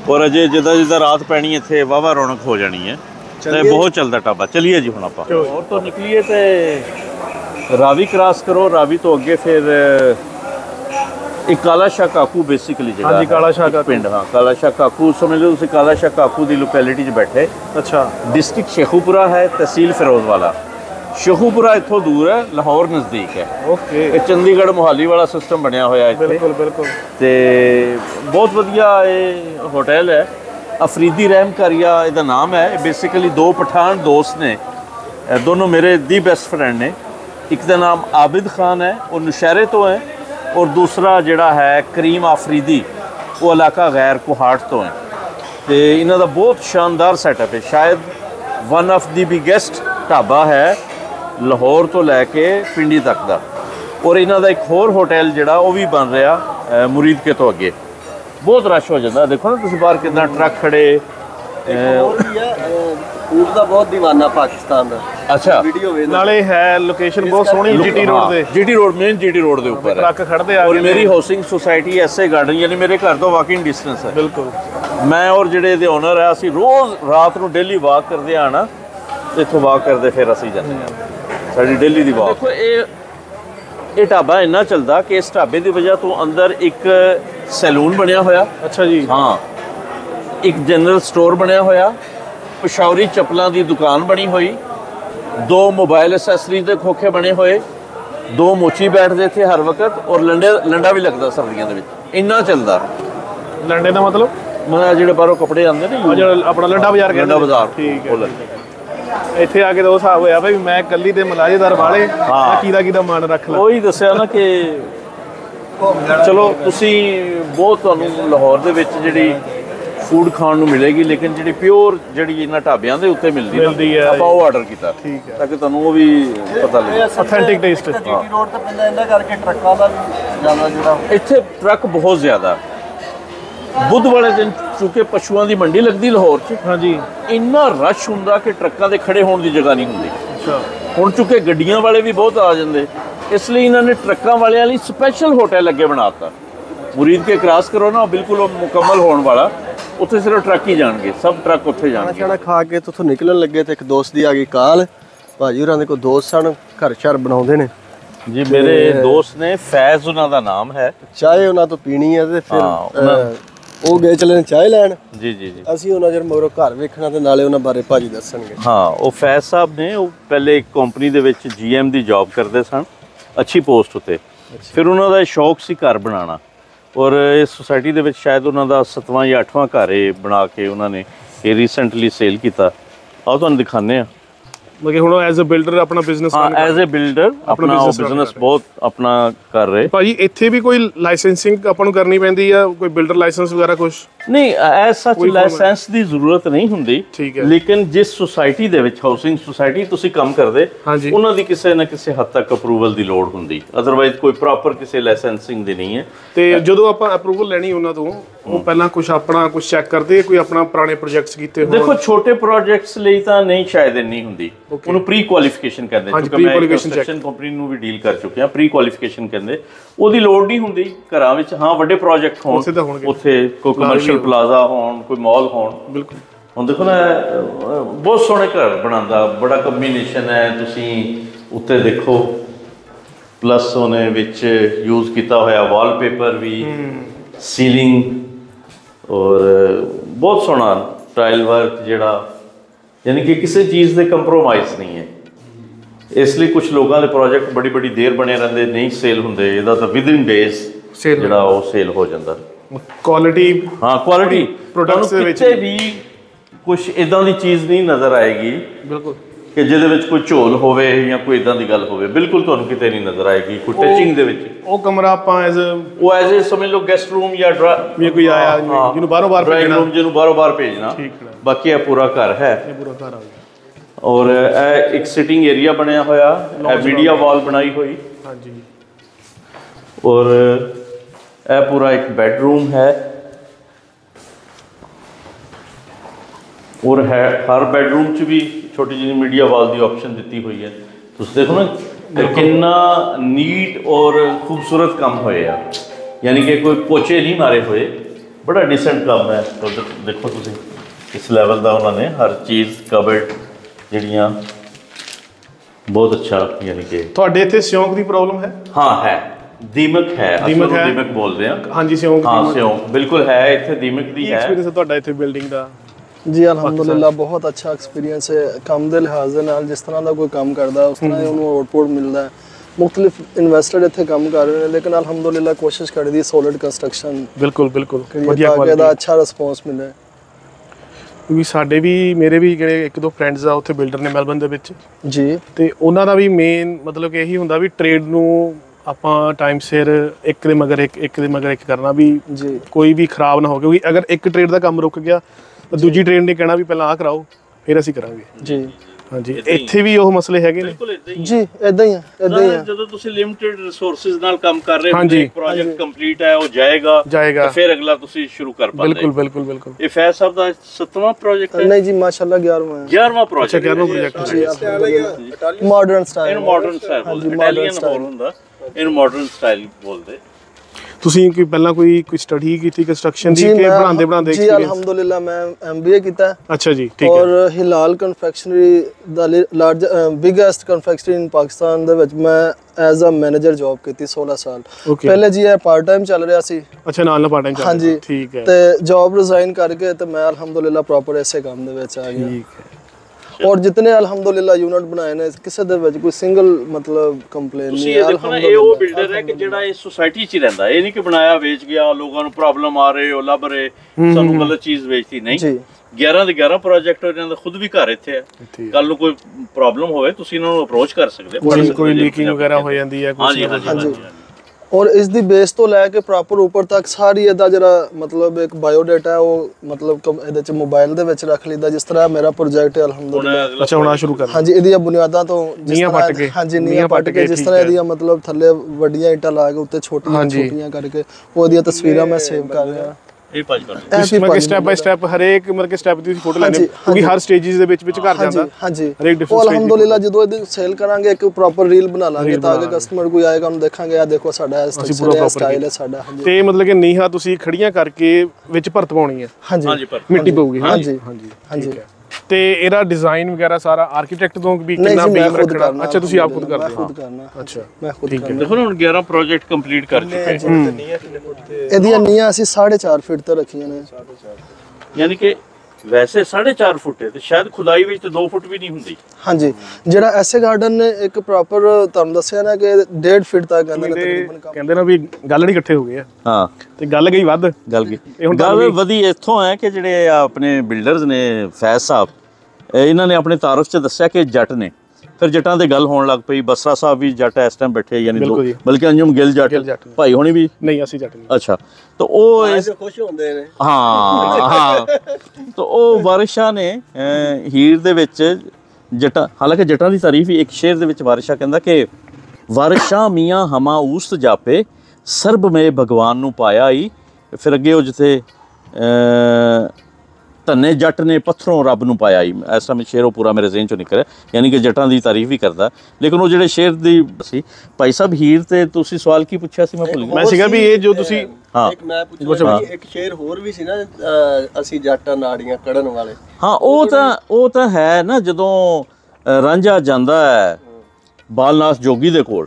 ਔਰ ਅਜੇ ਜਿੱਦਾਂ ਜਿੱਦਾਂ ਰਾਤ ਪੈਣੀ ਇੱਥੇ ਵਾਵਾ ਰੌਣਕ ਹੋ ਜਾਣੀ ਹੈ। ਤੇ। ਬਹੁਤ ਚੱਲਦਾ ਢਾਬਾ। ਚਲਿਏ ਜੀ ਹੁਣ ਆਪਾਂ। ਔਰ ਤੋਂ ਨਿਕਲੀਏ ਤੇ ਰਾਵੀ ਕ੍ਰਾਸ ਕਰੋ ਰਾਵੀ ਤੋਂ ਅੱਗੇ ਫਿਰ ਇੱਕ ਕਾਲਾ ਸ਼ਾਹ ਕਾਕੂ ਬੇਸਿਕਲੀ ਜਗ੍ਹਾ ਹਾਂਜੀ। ਕਾਲਾ ਸ਼ਾਹ ਕਾਕੂ। ਪਿੰਡ ਹਾਂ ਕਾਲਾ ਸ਼ਾਹ ਕਾਕੂ ਸਮਝ ਲਓ ਤੁਸੀਂ ਕਾਲਾ ਸ਼ਾਹ ਕਾਕੂ ਦੀ ਲੋਕੈਲਿਟੀ 'ਚ ਬੈਠੇ। ਅੱਛਾ। ਡਿਸਟ੍ਰਿਕਟ ਸ਼ੇਖੂਪੁਰਾ ਹੈ ਤਹਿਸੀਲ ਫਿਰੋਜ਼ਵਾਲਾ। ਸ਼ੇਖੂਪੁਰਾ ਇੱਥੋਂ ਦੂਰ ਹੈ ਲਾਹੌਰ ਨਜ਼ਦੀਕ ਹੈ। ਓਕੇ ਇਹ ਚੰਡੀਗੜ੍ਹ ਮੁਹਾਲੀ ਵਾਲਾ ਸਿਸਟਮ ਬਣਿਆ ਹੋਇਆ ਇੱਥੇ। ਬਿਲਕੁਲ ਬਿਲਕੁਲ। ਤੇ ਬਹੁਤ ਵਧੀਆ ਇਹ ਹੋਟਲ ਹੈ। ਅਫਰੀਦੀ ਰਹਿਮ ਕਾਰੀਆ ਇਹਦਾ ਨਾਮ ਹੈ। ਇਹ ਬੇਸਿਕਲੀ ਦੋ ਪਠਾਨ ਦੋਸਤ ਨੇ। ਇਹ ਦੋਨੋਂ ਮੇਰੇ ਦੀ ਬੈਸਟ ਫਰੈਂਡ ਨੇ। ਇੱਕ ਦਾ ਨਾਮ ਆਬਿਦ ਖਾਨ ਹੈ ਉਹ ਨੁਸ਼ਹਿਰੇ ਤੋਂ ਹੈ ਔਰ ਦੂਸਰਾ ਜਿਹੜਾ ਹੈ ਕਰੀਮ ਆਫਰੀਦੀ ਉਹ ਇਲਾਕਾ ਗੈਰ ਕੁਹਾਟ ਤੋਂ ਹੈ। ਤੇ ਇਹਨਾਂ ਦਾ ਬਹੁਤ ਸ਼ਾਨਦਾਰ ਸੈਟਅਪ ਹੈ। ਸ਼ਾਇਦ one of the biggest dhaba ਹੈ। ਲਾਹੌਰ ਤੋਂ ਲੈ ਕੇ ਪਿੰਡੀ ਤੱਕ ਦਾ। ਔਰ ਇਹਨਾਂ ਦਾ ਇੱਕ ਹੋਰ ਹੋਟਲ ਜਿਹੜਾ ਉਹ ਵੀ ਬਣ ਰਿਹਾ ਅ, ਮੁਰੀਦਕੇ ਤੋਂ ਅੱਗੇ। ਬਹੁਤ ਰਸ਼ ਹੋ ਜਾਂਦਾ। ਦੇਖੋ ਨਾ ਤੁਸੀਂ ਬਾਹਰ ਕਿੰਨਾ ਟਰੱਕ ਖੜੇ ਅ, ਹੋਰ ਵੀ ਹੈ ਫੂਡ ਦਾ ਬਹੁਤ دیਵਾਨਾ ਪਾਕਿਸਤਾਨ ਦਾ। ਅੱਛਾ। ਵੀਡੀਓ ਵੇਖ ਨਾਲੇ ਹੈ ਲੋਕੇਸ਼ਨ ਬਹੁਤ ਸੋਹਣੀ ਜੀਟੀ ਰੋਡ ਤੇ GT road main GT road ਦੇ ਉੱਪਰ ਹੈ। ਟਰੱਕ ਖੜਦੇ ਆ ਔਰ ਗਏ ਨੇ। ਮੇਰੀ ਹਾਊਸਿੰਗ ਸੁਸਾਇਟੀ ਐਸਏ ਗਾਰਡਨ ਯਾਨੀ ਮੇਰੇ ਘਰ ਤੋਂ ਵਾਕਿੰਗ ਡਿਸਟੈਂਸ ਹੈ। ਬਿਲਕੁਲ। ਮੈਂ ਔਰ ਜਿਹੜੇ ਇਹਦੇ ਓਨਰ ਆ ਅਸੀਂ ਰੋਜ਼ ਰਾਤ ਨੂੰ ਡੇਲੀ ਵਾਕ ਕਰਦੇ ਆਣਾ ਇੱਥੋਂ ਵਾਕ ਕਰਦੇ ਫਿਰ ਅਸੀਂ ਜਾਂਦੇ ਆ ਸਾਡੀ ਡੇਲੀ ਦੀ ਵਾਕ ਦੇਖੋ ਇਹ ਇਹ ਢਾਬਾ ਇੰਨਾ ਚੱਲਦਾ ਕਿ ਇਸ ਢਾਬੇ ਦੀ ਵਜ੍ਹਾ ਤੋਂ ਅੰਦਰ ਇੱਕ ਸੈਲੂਨ ਬਣਿਆ ਹੋਇਆ। ਅੱਛਾ ਜੀ। ਹਾਂ। ਇੱਕ ਜਨਰਲ ਸਟੋਰ ਬਣਿਆ ਹੋਇਆ। ਪਸ਼ੌਰੀ ਚੱਪਲਾਂ ਦੀ ਦੁਕਾਨ ਬਣੀ ਹੋਈ। ਦੋ ਮੋਬਾਈਲ ਐਕਸੈਸਰੀ ਦੇ ਖੋਖੇ ਬਣੇ ਹੋਏ। ਦੋ ਮੋਚੀ ਬੈਠਦੇ ਇੱਥੇ ਹਰ ਵਕਤ ਔਰ ਲੰਡੇ ਲੰਡਾ ਵੀ ਲੱਗਦਾ ਸਰਦੀਆਂ ਦੇ ਵਿੱਚ। ਇੰਨਾ ਚੱਲਦਾ। ਲੰਡੇ ਦਾ ਮਤਲਬ? ਮੈਂ ਜਿਹੜੇ ਬਾਹਰੋਂ ਕੱਪੜੇ ਆਉਂਦੇ ਨੇ ਆ ਜਿਹੜਾ ਆਪਣਾ ਲੰਡਾ ਬਾਜ਼ਾਰ ਕਹਿੰਦੇ ਲੰਡਾ ਬਾਜ਼ਾਰ। ਠੀਕ ਹੈ। ਇੱਥੇ ਆ ਕੇ ਤਾਂ ਉਹ ਹਿਸਾਬ ਹੋਇਆ ਵੀ ਮੈਂ ਕੱਲੀ ਤੇ ਮਲਾਜੇਦਾਰ ਵਾਲੇ ਹਾਂ। ਕੀਦਾ ਕੀਦਾ ਮਾਨ ਰੱਖ ਲਾ ਉਹੀ ਦੱਸਿਆ ਨਾ ਕਿ ਚਲੋ ਤੁਸੀਂ ਬਹੁਤ ਤੁਹਾਨੂੰ ਲਾਹੌਰ ਦੇ ਵਿੱਚ ਜਿਹੜੀ ਫੂਡ ਖਾਣ ਨੂੰ ਮਿਲੇਗੀ ਲੇਕਿਨ ਜਿਹੜੀ ਪਿਓਰ ਜਿਹੜੀ ਇਹਨਾਂ ਢਾਬਿਆਂ ਦੇ ਉੱਤੇ ਮਿਲਦੀ ਹੈ। ਆਪਾਂ ਉਹ ਆਰਡਰ ਕੀਤਾ ਠੀਕ ਹੈ। ਤਾਂ ਕਿ ਤੁਹਾਨੂੰ ਉਹ ਵੀ ਪਤਾ ਲੱਗੇ Authentic taste। ਜੀਟੀ ਰੋਡ ਤੇ ਪੈਂਦਾ ਇਹਨਾਂ ਕਰਕੇ ਟਰੱਕਾਂ ਦਾ ਜ਼ਿਆਦਾ ਜਿਹੜਾ ਇੱਥੇ ਟਰੱਕ ਬਹੁਤ ਜ਼ਿਆਦਾ ਬੁੱਧ ਵਾਲੇ ਦਿਨ ਚੁੱਕੇ ਪਸ਼ੂਆਂ ਦੀ ਮੰਡੀ ਲੱਗਦੀ ਲਾਹੌਰ 'ਚ। ਹਾਂਜੀ। ਇੰਨਾ ਰਸ਼ ਹੁੰਦਾ ਕਿ ਟਰੱਕਾਂ ਦੇ ਖੜੇ ਹੋਣ ਦੀ ਜਗ੍ਹਾ ਨਹੀਂ ਹੁੰਦੀ। ਅੱਛਾ। ਹੁਣ ਚੁੱਕੇ ਗੱਡੀਆਂ ਵਾਲੇ ਵੀ ਬਹੁਤ ਆ ਜਾਂਦੇ। ਇਸ ਲਈ ਇਹਨਾਂ ਨੇ ਟਰੱਕਾਂ ਵਾਲਿਆਂ ਲਈ ਸਪੈਸ਼ਲ ਹੋਟਲ ਅੱਗੇ ਬਣਾਤਾ ਮੁਰੀਦ ਕੇ ਕ੍ਰਾਸ ਕਰੋ ਨਾ ਬਿਲਕੁਲ ਉਹ ਮੁਕੰਮਲ ਹੋਣ ਵਾਲਾ। ਉੱਥੇ ਸਿਰਫ ਟਰੱਕ ਹੀ ਜਾਣਗੇ ਸਭ ਟਰੱਕ ਉੱਥੇ ਖਾਣਾ ਜਾਣਗੇ। ਛਾਣਾ ਖਾ ਕੇ ਤੋਂ ਨਿਕਲਣ ਲੱਗੇ ਤੇ ਇੱਕ ਦੋਸਤ ਦੀ ਆ ਗਈ ਕਾਲ। ਭਾਜੀ ਹੋਰਾਂ ਦੇ ਕੋਈ ਦੋਸਤ ਸਨ ਘਰ ਸ਼ਰ ਬਣਾਉਂਦੇ ਨੇ। ਜੀ ਮੇਰੇ ਦੋਸਤ ਨੇ ਫੈਜ਼ ਉਹਨਾਂ ਦਾ ਨਾਮ ਹੈ। ਚਾਹ ਉਹਨਾਂ ਤੋਂ ਪੀਣੀ ਹੈ ਤੇ ਫਿਰ ਉਹ ਗਏ ਚਲੇ ਚਾਹ ਲੈਣ। ਜੀ ਜੀ ਜੀ। ਅਸੀਂ ਉਹਨਾਂ ਜਰ ਮਗਰੋਂ ਘਰ ਵੇਖਣਾ ਤੇ ਨਾਲੇ ਉਹਨਾਂ ਬਾਰੇ ਭਾਜੀ ਦੱਸਣਗੇ। ਹਾਂ ਉਹ ਫੈਜ਼ ਸਾਹਿਬ ਨੇ ਉਹ ਪਹਿਲੇ ਇੱਕ ਕੰਪਨੀ ਦੇ ਵਿੱਚ ਜੀਐਮ ਦੀ ਜੌਬ ਕਰਦੇ ਸਨ ਅੱਛੀ ਪੋਸਟ ਉਤੇ। ਫਿਰ ਉਹਨਾਂ ਦਾ ਸ਼ੌਕ ਸੀ ਘਰ ਬਣਾਉਣਾ। ਔਰ ਇਸ ਸੁਸਾਇਟੀ ਦੇ ਵਿੱਚ ਸ਼ਾਇਦ ਉਹਨਾਂ ਦਾ 7ਵਾਂ ਜਾਂ 8ਵਾਂ ਘਰ ਇਹ ਬਣਾ ਕੇ ਉਹਨਾਂ ਨੇ ਇਹ ਰੀਸੈਂਟਲੀ ਸੇਲ ਕੀਤਾ। ਆਓ ਤੁਹਾਨੂੰ ਦਿਖਾਉਂਦੇ ਆ ਕਿ ਹੁਣ ਐਜ਼ ਅ ਬਿਲਡਰ ਆਪਣਾ ਬਿਜ਼ਨਸ ਹਾਂ ਐਜ਼ ਅ ਬਿਲਡਰ ਆਪਣਾ ਬਿਜ਼ਨਸ। ਬਹੁਤ ਆਪਣਾ ਕਰ ਰਹੇ। ਭਾਜੀ ਇੱਥੇ ਵੀ ਕੋਈ ਲਾਇਸੈਂਸਿੰਗ ਆਪਾਂ ਨੂੰ ਕਰਨੀ ਪੈਂਦੀ ਆ ਕੋਈ ਬਿਲਡਰ ਲਾਇਸੈਂਸ ਵਗੈਰਾ ਕੁਝ ਨਹੀਂ ਐਸ ਸੱਚ ਲਾਇਸੈਂਸ ਦੀ ਜ਼ਰੂਰਤ ਨਹੀਂ ਹੁੰਦੀ। ਲੇਕਿਨ ਜਿਸ ਸੁਸਾਇਟੀ ਦੇ ਵਿੱਚ ਹਾਊਸਿੰਗ ਸੁਸਾਇਟੀ ਤੁਸੀਂ ਕੰਮ ਕਰਦੇ। ਉਹਨਾਂ ਦੀ ਕਿਸੇ ਨਾ ਕਿਸੇ ਹੱਦ ਤੱਕ ਅਪਰੂਵਲ ਦੀ ਲੋੜ ਹੁੰਦੀ ਅਦਰਵਾਈਜ਼ ਕੋਈ ਪ੍ਰੋਪਰ ਕਿਸੇ ਲਾਇਸੈਂਸਿੰਗ ਦੀ ਨਹੀਂ ਹੈ ਤੇ ਜਦੋਂ ਆਪਾਂ ਅਪਰੂਵਲ ਲੈਣੀ ਉਹਨਾਂ ਤੋਂ ਉਹ ਪਹਿਲਾਂ ਕੁਝ ਆਪਣਾ ਕੁਝ ਚੈੱਕ ਕਰਦੇ ਕੋਈ ਆਪਣਾ ਪੁਰਾਣੇ ਪ੍ਰੋਜੈਕਟਸ ਕੀਤੇ ਹੋਣ ਦੇਖੋ ਛੋਟੇ ਪ੍ਰੋਜੈਕਟਸ ਲਈ ਤਾਂ ਨਹੀਂ ਸ਼ਾਇਦ ਇੰਨੀ ਹੁੰਦੀ ਉਹਨੂੰ ਪ੍ਰੀ ਕੁਆਲੀਫਿਕੇਸ਼ਨ ਕਹਿੰਦੇ ਕਿਉਂਕਿ ਮੈਂ। ਕੰਸਟਰਕਸ਼ਨ ਕੰਪਨੀ ਨੂੰ ਵੀ ਡੀਲ ਕਰ ਚੁੱਕਿਆ ਪ੍ਰੀ ਕੁਆਲੀਫਿਕੇਸ਼ਨ ਕਹਿੰਦੇ ਉਹਦੀ ਲੋੜ ਨਹੀਂ ਹੁੰਦੀ ਘਰਾਂ ਵਿੱਚ ਹਾਂ ਵੱਡੇ ਪ੍ਰੋਜੈਕਟ ਹੋਣ। ਉੱਥੇ ਕੋਈ ਕਮਰਸ਼ੀਅਲ ਪਲਾਜ਼ਾ ਹੋਣ ਕੋਈ ਮਾਲ ਹੋਣ। ਬਿਲਕੁਲ। ਹੁਣ ਦੇਖੋ ਨਾ ਬਹੁਤ ਸੋਹਣੇ ਘਰ ਬਣਾਉਂਦਾ ਬੜਾ ਕੰਬੀਨੇਸ਼ਨ ਹੈ ਤੁਸੀਂ ਉੱਤੇ ਦੇਖੋ। ਪਲੱਸ ਉਹਨੇ ਵਿੱਚ ਯੂਜ਼ ਕੀਤਾ ਹੋਇਆ ਵਾਲਪੇਪਰ ਵੀ ਸੀਲਿੰਗ ਔਰ ਬਹੁਤ ਸੋਹਣਾ ਟਾਈਲ ਵਰਕ ਜਿਹੜਾ ਯਾਨੀ ਕਿ ਕਿਸੇ ਚੀਜ਼ ਦੇ ਕੰਪਰੋਮਾਈਜ਼ ਨਹੀਂ ਹੈ। ਇਸ ਲਈ ਕੁਝ ਲੋਕਾਂ ਦੇ ਪ੍ਰੋਜੈਕਟ ਬੜੀ ਬੜੀ ਦੇਰ ਬਣੇ ਰਹਿੰਦੇ ਨਹੀਂ ਸੇਲ ਹੁੰਦੇ ਇਹਦਾ ਤਾਂ ਵਿਦਿਨ ਡੇਜ਼ Sale ਜਿਹੜਾ ਉਹ ਸੇਲ ਹੋ ਜਾਂਦਾ। ਕੁਆਲਿਟੀ ਹਾਂ ਕੁਆਲਿਟੀ Products ਦੇ ਵਿੱਚ ਕਿਤੇ ਵੀ ਕੁਝ ਇਦਾਂ ਦੀ ਚੀਜ਼ ਨਹੀਂ ਨਜ਼ਰ ਆਏਗੀ ਬਿਲਕੁਲ। ਕਿ ਜਿਹਦੇ ਵਿੱਚ ਕੋਈ ਝੋਲ ਹੋਵੇ ਜਾਂ ਕੋਈ ਇਦਾਂ ਦੀ ਗੱਲ ਹੋਵੇ। ਬਿਲਕੁਲ ਤੁਹਾਨੂੰ ਕਿਤੇ ਨਹੀਂ ਨਜ਼ਰ ਆਏਗੀ ਕੋਈ ਟੱਚਿੰਗ ਦੇ ਵਿੱਚ। ਉਹ ਕਮਰਾ ਆਪਾਂ ਐਜ਼ ਉਹ ਐਜ਼ ਸਮਝ ਲਓ ਗੈਸਟ ਰੂਮ ਜਾਂ ਡਰਾ ਵੀ ਕੋਈ ਆਇਆ ਜਿਹਨੂੰ ਬਾਹਰ ਡਰਾਇੰਗ ਭੇਜਣਾ। ਰੂਮ ਜਿਹਨੂੰ ਬਾਰੋ ਬਾਰ ਭੇਜਣਾ। ਬਾਕੀ ਇਹ ਪੂਰਾ ਘਰ ਹੈ। ਇਹ ਪੂਰਾ ਘਰ ਆ ਗਿਆ। ਔਰ ਇਹ ਇੱਕ ਸਿਟਿੰਗ ਏਰੀਆ ਬਣਿਆ ਹੋਇਆ। ਇਹ ਮੀਡੀਆ ਵਾਲ ਬਣਾਈ ਹੋਈ। ਹਾਂਜੀ। ਔਰ ਇਹ ਪੂਰਾ ਇੱਕ ਬੈਡਰੂਮ ਹੈ। ਔਰ ਹੈ ਹਰ ਬੈਡਰੂਮ 'ਚ ਵੀ ਛੋਟੀ ਜਿਹੀ ਮੀਡੀਆ ਵਾਲ ਦੀ ਆਪਸ਼ਨ ਦਿੱਤੀ ਹੋਈ ਹੈ। ਤੁਸੀਂ ਦੇਖੋ ਨਾ ਕਿੰਨਾ ਨੀਟ ਔਰ ਖੂਬਸੂਰਤ ਕੰਮ ਹੋਇਆ ਯਾਨੀ ਕਿ ਕੋਈ ਪੋਚੇ ਨਹੀਂ ਮਾਰੇ ਹੋਏ। ਬੜਾ ਡਿਸੈਂਟ ਕੰਮ ਹੈ। ਦੇਖੋ ਤੁਸੀਂ ਇਸ ਲੈਵਲ ਦਾ ਉਹਨਾਂ ਨੇ ਹਰ ਚੀਜ਼ ਕਬਰਡ ਜਿਹੜੀਆਂ ਬਹੁਤ ਅੱਛਾ ਯਾਨੀ ਕਿ ਤੁਹਾਡੇ ਇੱਥੇ ਸਿਉਂਕ ਦੀ ਪ੍ਰੋਬਲਮ ਹੈ? ਹਾਂ ਹੈ। ਦੀਮਕ ਹੈ ਦੀਮਕ ਹੈ। ਦੀਮਕ ਬੋਲਦੇ ਹਾਂ। ਹਾਂਜੀ ਸਿਉਂਕ ਹਾਂ ਸਿਓ ਬਿਲਕੁਲ ਹੈ ਇੱਥੇ ਦੀਮਕ ਦੀ ਹੈ। ਐਕਸਪੀਰੀਅੰਸ ਤੁਹਾਡਾ ਇੱਥੇ ਬਿਲਡਿੰਗ ਦਾ? ਜੀ ਅਲਹਮਦੁਲਿਲਾ ਬਹੁਤ ਅੱਛਾ ਐਕਸਪੀਰੀਅੰਸ ਹੈ। ਕੰਮ ਦੇ ਲਿਹਾਜ਼ ਦੇ ਨਾਲ ਜਿਸ ਤਰ੍ਹਾਂ ਦਾ ਕੋਈ ਕੰਮ ਕਰਦਾ ਉਸ ਤਰ੍ਹਾਂ ਉਹਨੂੰ ਆਊਟਪੁੱਟ ਮਿਲਦਾ ਹੈ। ਮੁxtਲਿਫ ਇਨਵੈਸਟਰ ਇੱਥੇ ਕੰਮ ਕਰ ਰਹੇ ਨੇ ਲੇਕਿਨ ਅਲਹਮਦੁਲਿਲਾ ਕੋਸ਼ਿਸ਼ ਕਰੀਦੀ ਸੋਲਿਡ ਕੰਸਟਰਕਸ਼ਨ ਬਿਲਕੁਲ ਬਿਲਕੁਲ। ਵਧੀਆ ਕੁਆਲਿਟੀ ਅੱਛਾ ਰਿਸਪੌਂਸ ਮਿਲੇ। ਕਿਉਂਕਿ ਸਾਡੇ ਵੀ ਮੇਰੇ ਵੀ ਜਿਹੜੇ ਇੱਕ ਦੋ ਫਰੈਂਡਸ ਆ ਉੱਥੇ ਬਿਲਡਰ ਨੇ ਮੈਲਬਨ ਦੇ ਵਿੱਚ। ਜੀ। ਤੇ ਉਹਨਾਂ ਦਾ ਵੀ ਮੇਨ ਮਤਲਬ ਕਿ ਇਹੀ ਹੁੰਦਾ ਵੀ ਟ੍ਰੇਡ ਨੂੰ ਆਪਾਂ ਟਾਈਮ ਸਿਰ ਇੱਕ ਦੇ ਮਗਰ ਇੱਕ ਇੱਕ ਦੇ ਮਗਰ ਇੱਕ ਕਰਨਾ ਵੀ ਜੀ। ਕੋਈ ਵੀ ਖਰਾਬ ਨਾ ਹੋ ਕਿਉਂਕਿ ਅਗਰ ਇੱਕ ਟ੍ਰੇਡ ਦਾ ਕੰਮ ਰੁਕ ਗਿਆ ਤਾਂ ਦੂਜੀ ਟ੍ਰੇਡ ਨੇ ਕਹਿਣਾ ਵੀ ਪਹਿਲਾਂ ਆਹ ਕਰਾਓ ਫਿਰ ਅਸੀਂ ਕਰਾਂਗੇ। ਜੀ। ਹਾਂਜੀ। ਇੱਥੇ ਵੀ ਉਹ ਮਸਲੇ ਹੈਗੇ ਨੇ। ਬਿਲਕੁਲ ਇਦਾਂ ਹੀ ਜੀ ਇਦਾਂ ਹੀ ਹੈ ਇਦਾਂ ਹੀ ਹੈ ਜਦੋਂ ਤੁਸੀਂ ਲਿਮਿਟਿਡ ਰਿਸੋਰਸਸ ਨਾਲ ਕੰਮ ਕਰ ਰਹੇ। ਹੋ ਪ੍ਰੋਜੈਕਟ ਕੰਪਲੀਟ ਹੈ ਉਹ ਜਾਏਗਾ ਜਾਏਗਾ। ਤੇ ਫਿਰ ਅਗਲਾ ਤੁਸੀਂ ਸ਼ੁਰੂ ਕਰ ਪਾਉਂਦੇ ਬਿਲਕੁਲ ਬਿਲਕੁਲ ਬਿਲਕੁਲ। ਇਹ ਫੈਜ਼ ਸਾਹਿਬ ਦਾ 7ਵਾਂ ਪ੍ਰੋਜੈਕਟ ਹੈ? ਨਹੀਂ ਜੀ ਮਾਸ਼ਾਅੱਲਾ 11ਵਾਂ ਹੈ। 11ਵਾਂ ਅੱਛਾ ਪ੍ਰੋਜੈਕਟ 11ਵਾਂ ਪ੍ਰੋਜੈਕਟ ਜੀ ਮਾਡਰਨ ਸਟਾਈਲ ਇਹਨੂੰ ਮਾਡਰਨ ਸਟਾਈਲ ਬੋਲਦੇ ਇਟਾਲੀਅਨ। ਹੋਰ ਹੁੰਦਾ। ਇਹਨੂੰ ਮਾਡਰਨ ਸਟਾਈਲ ਬੋਲਦੇ। ਤੁਸੀਂ ਕੋਈ ਪਹਿਲਾਂ ਕੋਈ ਕੋਈ ਸਟੱਡੀ ਕੀਤੀ ਕੰਸਟਰਕਸ਼ਨ ਦੀ ਕਿ ਬਣਾਉਂਦੇ ਬਣਾਉਂਦੇ ਜੀ ਅਲਹਮਦੁਲਿਲਾ ਮੈਂ ਐਮਬੀਏ ਕੀਤਾ। ਅੱਛਾ ਜੀ ਠੀਕ ਹੈ। ਔਰ Hilal confectionery the large biggest confectionery in Pakistan ਦੇ ਵਿੱਚ ਮੈਂ ਐਜ਼ ਅ ਮੈਨੇਜਰ ਜੌਬ ਕੀਤੀ 16 ਸਾਲ. ਪਹਿਲੇ ਜੀ ਇਹ ਪਾਰਟ ਟਾਈਮ ਚੱਲ ਰਿਹਾ ਸੀ। ਅੱਛਾ ਨਾਲ ਨਾਲ ਪਾਰਟ ਟਾਈਮ ਹਾਂਜੀ। ਠੀਕ ਹੈ। ਤੇ ਜੌਬ ਰਿਜ਼ਾਈਨ ਕਰਕੇ ਤੇ ਮੈਂ ਅਲਹਮਦੁਲਿਲਾ ਪ੍ਰੋਪਰ ਇਸੇ ਕੰਮ ਦੇ ਵਿੱਚ ਆ ਗਿਆ। ਠੀਕ ਹੈ। ਔਰ ਜਿਤਨੇ ਅਲਹਮਦੁਲਿਲਾ ਯੂਨਿਟ ਬਣਾਏ ਨੇ ਕਿਸੇ ਦੇ ਵਿੱਚ ਕੋਈ ਸਿੰਗਲ ਮਤਲਬ ਕੰਪਲੇਨ ਨਹੀਂ ਹੈ। ਨਾ ਇਹ ਉਹ ਬਿਲਡਰ ਹੈ ਕਿ ਜਿਹੜਾ ਇਸ ਸੁਸਾਇਟੀ 'ਚ ਹੀ ਰਹਿੰਦਾ। ਇਹ ਨਹੀਂ ਕਿ ਬਣਾਇਆ ਵੇਚ ਗਿਆ ਲੋਕਾਂ ਨੂੰ ਪ੍ਰੋਬਲਮ ਆ ਰਹੇ ਉਹ ਲੱਭ ਰਹੇ ਸਾਨੂੰ ਗਲਤ ਚੀਜ਼ ਵੇਚਦੀ ਨਹੀਂ। ਜੀ। 11 ਦੇ 11 ਪ੍ਰੋਜੈਕਟ ਇਹਨਾਂ ਦਾ ਖੁਦ ਵੀ ਘਰ ਇੱਥੇ ਹੈ। ਕੱਲ ਨੂੰ ਕੋਈ ਪ੍ਰੋਬਲਮ ਹੋਵੇ ਤੁਸੀਂ ਇਹਨਾਂ ਨੂੰ ਅਪਰੋਚ ਕਰ ਸਕਦੇ ਹੋ। ਕੋਈ ਲੀਕਿੰਗ ਵਗੈਰਾ ਹੋ ਜਾਂਦੀ ਹੈ ਕੁਝ ਹਾਂਜੀ ਹਾਂਜੀ। ਔਰ ਇਸ ਦੀ ਬੇਸ ਤੋਂ ਲੈ ਕੇ ਪ੍ਰੋਪਰ ਉੱਪਰ ਤੱਕ ਸਾਰੀ ਇਹਦਾ ਜਿਹੜਾ ਮਤਲਬ ਇੱਕ ਬਾਇਓ ਡਾਟਾ ਹੈ ਉਹ ਮਤਲਬ ਕਮ- ਇਹਦੇ ਚ ਮੋਬਾਈਲ ਦੇ ਵਿੱਚ ਰੱਖ ਲਈਦਾ ਜਿਸ ਤਰ੍ਹਾਂ ਮੇਰਾ ਪ੍ਰੋਜੈਕਟ ਹੈ ਅਲਹਮਦੁਲਿਲਾ ਅੱਛਾ ਹੁਣ ਆ ਸ਼ੁਰੂ ਕਰ ਹਾਂਜੀ ਇਹਦੀਆਂ ਬੁਨਿਆਦਾਂ ਤੋਂ ਤਰ੍ਹਾਂ ਪੱਟ ਕੇ। ਹਾਂਜੀ ਨੀਹਾਂ ਪੱਟ ਕੇ, ਜਿਸ ਤਰ੍ਹਾਂ। ਇਹਦੀਆਂ ਮਤਲਬ ਥੱਲੇ ਵੱਡੀਆਂ ਇੱਟਾਂ ਲਾ ਕੇ ਉੱਤੇ ਛੋਟੀਆਂ। ਛੋਟੀਆਂ ਕਰਕੇ ਉਹਦੀਆਂ ਤਸਵੀਰਾਂ ਮੈਂ ਸੇਵ ਕਰ ਰਿਹਾ ਇਹ ਭੱਜ ਕਰ ਇਹ ਇਸ ਵੀ ਮੈਂ ਭਾਜੀ ਸਟੈਪ ਬਾਈ ਸਟੈਪ ਹਰੇਕ ਮਤਲਬ ਕਿ ਸਟੈਪ ਦੀ ਫੋਟੋ ਲੈਣੀ ਕਿਉਂਕਿ ਹਰ ਸਟੇजेस ਦੇ ਵਿੱਚ ਵਿੱਚ ਘਰ ਹਾਂਜੀ ਜਾਂਦਾ। ਹਾਂਜੀ। ਹਰੇਕ ਦੀ ਅਲਹਮਦੁਲਿਲਾ ਜਦੋਂ ਇਹਦੀ ਸੇਲ ਕਰਾਂਗੇ ਇੱਕ ਪ੍ਰੋਪਰ ਰੀਲ ਬਣਾ ਲਾਂਗੇ ਤਾਂ ਕਿ ਕਸਟਮਰ ਕੋਈ ਆਏਗਾ ਉਹਨੂੰ ਦੇਖਾਂਗੇ ਆ ਦੇਖੋ ਸਾਡਾ ਸਟਾਈਲ ਹੈ ਸਾਡਾ ਹਾਂਜੀ। ਤੇ ਮਤਲਬ ਕਿ ਨੀਹਾਂ ਤੁਸੀਂ ਖੜੀਆਂ ਕਰਕੇ ਵਿੱਚ ਭਰਤ ਪਾਉਣੀ ਹੈ। ਹਾਂਜੀ। ਮਿੱਟੀ ਪਊਗੀ ਹਾਂ ਹਾਂਜੀ ਹਾਂਜੀ ਹਾਂਜੀ ਤੇ ਇਹਦਾ ਡਿਜ਼ਾਈਨ ਵਗੈਰਾ ਸਾਰਾ ਆਰਕੀਟੈਕਟ ਤੋਂ ਵੀ ਕਿੰਨਾ ਬੀਮ ਰੱਖਣਾ? ਅੱਛਾ ਤੁਸੀਂ ਆਪ ਖੁਦ ਕਰਦੇ ਹੋ। ਖੁਦ ਕਰਨਾ। ਅੱਛਾ। ਮੈਂ ਖੁਦ ਹੈ। ਕਰਨਾ। ਦੇਖੋ ਨਾ ਹੁਣ 11 ਪ੍ਰੋਜੈਕਟ ਕੰਪਲੀਟ ਕਰ ਚੁੱਕੇ ਇਹਦੀਆਂ ਨੀਆਂ ਅਸੀਂ 4.5 ਫੁੱਟ ਤੇ ਰੱਖੀਆਂ ਨੇ। ਯਾਨੀ ਕਿ ਵੈਸੇ 4.5 ਫੁੱਟ ਹੈ ਤੇ ਸ਼ਾਇਦ ਖੁਦਾਈ ਵਿੱਚ ਤੇ 2 ਫੁੱਟ ਵੀ ਨਹੀਂ ਹੁੰਦੀ। ਹਾਂਜੀ। ਜਿਹੜਾ ਐਸੇ ਗਾਰਡਨ ਨੇ ਇੱਕ ਪ੍ਰੋਪਰ ਤੁਹਾਨੂੰ ਦੱਸਿਆ ਨਾ ਕਿ 1.5 ਫੁੱਟ ਤੱਕ ਕਹਿੰਦੇ ਨੇ ਤਕਰੀਬਨ ਕੰਮ। ਕਹਿੰਦੇ ਨਾ ਵੀ ਗੱਲ ਨਹੀਂ ਇਕੱਠੇ ਹੋ ਗਏ ਆ। ਹਾਂ। ਤੇ ਗੱਲ ਗਈ ਵੱਧ। ਗੱਲ ਹੁਣ ਗੱਲ ਵਧੀ ਇੱਥੋਂ ਹੈ ਕਿ ਜਿਹੜੇ ਆਪਣੇ ਬਿਲਡਰਸ ਨੇ ਫੈਜ਼ ਸਾਹਿਬ ਇਹਨਾਂ ਨੇ ਆਪਣੇ ਤਾਰਫ 'ਚ ਦੱਸਿਆ ਕਿ ਜੱਟ ਨੇ। ਫਿਰ ਜੱਟਾਂ ਦੇ ਗੱਲ ਹੋਣ ਲੱਗ ਪਈ ਬਸਰਾ ਸਾਹਿਬ ਵੀ ਜੱਟ ਇਸ ਟਾਈਮ ਬੈਠੇ ਯਾਨੀ। ਬਲਕਿ ਅੰਜਮ ਗਿੱਲ ਜੱਟ। ਭਾਈ ਹੋਣੀ ਵੀ? ਨਹੀਂ ਅਸੀਂ ਜੱਟ ਨਹੀਂ। ਅੱਛਾ ਤਾਂ ਉਹ ਇਸ ਖੁਸ਼ ਹੁੰਦੇ ਨੇ। ਹਾਂ ਹਾਂ। ਤਾਂ ਉਹ ਵਾਰਿਸ਼ਾ ਨੇ ਅਹ, ਹੀਰ ਦੇ ਵਿੱਚ ਜਟਾਂ ਹਾਲਾਂਕਿ ਜਟਾਂ ਦੀ ਤਾਰੀਫ ਹੀ ਇੱਕ ਸ਼ੇਰ ਦੇ ਵਿੱਚ ਵਾਰਿਸ਼ਾ ਕਹਿੰਦਾ ਕਿ ਵਾਰਿਸ਼ਾ ਮੀਆਂ ਹਮਾ ਉਸਤ ਜਾਪੇ ਸਰਬ ਮੇ ਭਗਵਾਨ ਨੂੰ ਪਾਇਆ ਹੀ ਫਿਰ ਅੱਗੇ ਉਹ ਜਿੱਥੇ ਅਹ, ਧੰਨੇ ਜੱਟ ਨੇ ਪੱਥਰੋਂ ਰੱਬ ਨੂੰ ਪਾਇਆ ਹੀ ਇਸ ਸਮੇਂ ਸ਼ੇਰ ਪੂਰਾ ਮੇਰੇ ਜ਼ਿਹਨ ਚੋਂ ਨਿਕਲ ਰਿਹਾ ਯਾਨੀ ਕਿ ਜਟਾਂ ਦੀ ਤਾਰੀਫ ਵੀ ਕਰਦਾ। ਲੇਕਿਨ ਉਹ ਜਿਹੜੇ ਸ਼ੇਰ ਦੀ ਸੀ ਭਾਈ ਸਾਹਿਬ ਹੀਰ ਤੇ ਤੁਸੀਂ ਸਵਾਲ ਕੀ ਪੁੱਛਿਆ ਸੀ ਮੈਂ ਭੁੱਲ ਗਿਆ। ਮੈਂ ਸੀਗਾ ਵੀ ਇਹ ਜੋ ਤੁਸੀਂ ਹਾਂ। ਇੱਕ ਮੈਂ ਪੁੱਛਣਾ ਸੀ ਇੱਕ ਸ਼ੇਰ ਹੋਰ ਵੀ ਸੀ ਨਾ ਅਸੀਂ ਜੱਟਾਂ ਨਾੜੀਆਂ ਕੜਨ ਵਾਲੇ। ਹਾਂ ਉਹ ਤਾਂ ਉਹ ਤਾਂ ਹੈ ਨਾ ਜਦੋਂ ਰਾਂਝਾ ਜਾਂਦਾ ਹੈ ਬਾਲਨਾਥ ਜੋਗੀ ਦੇ ਕੋਲ।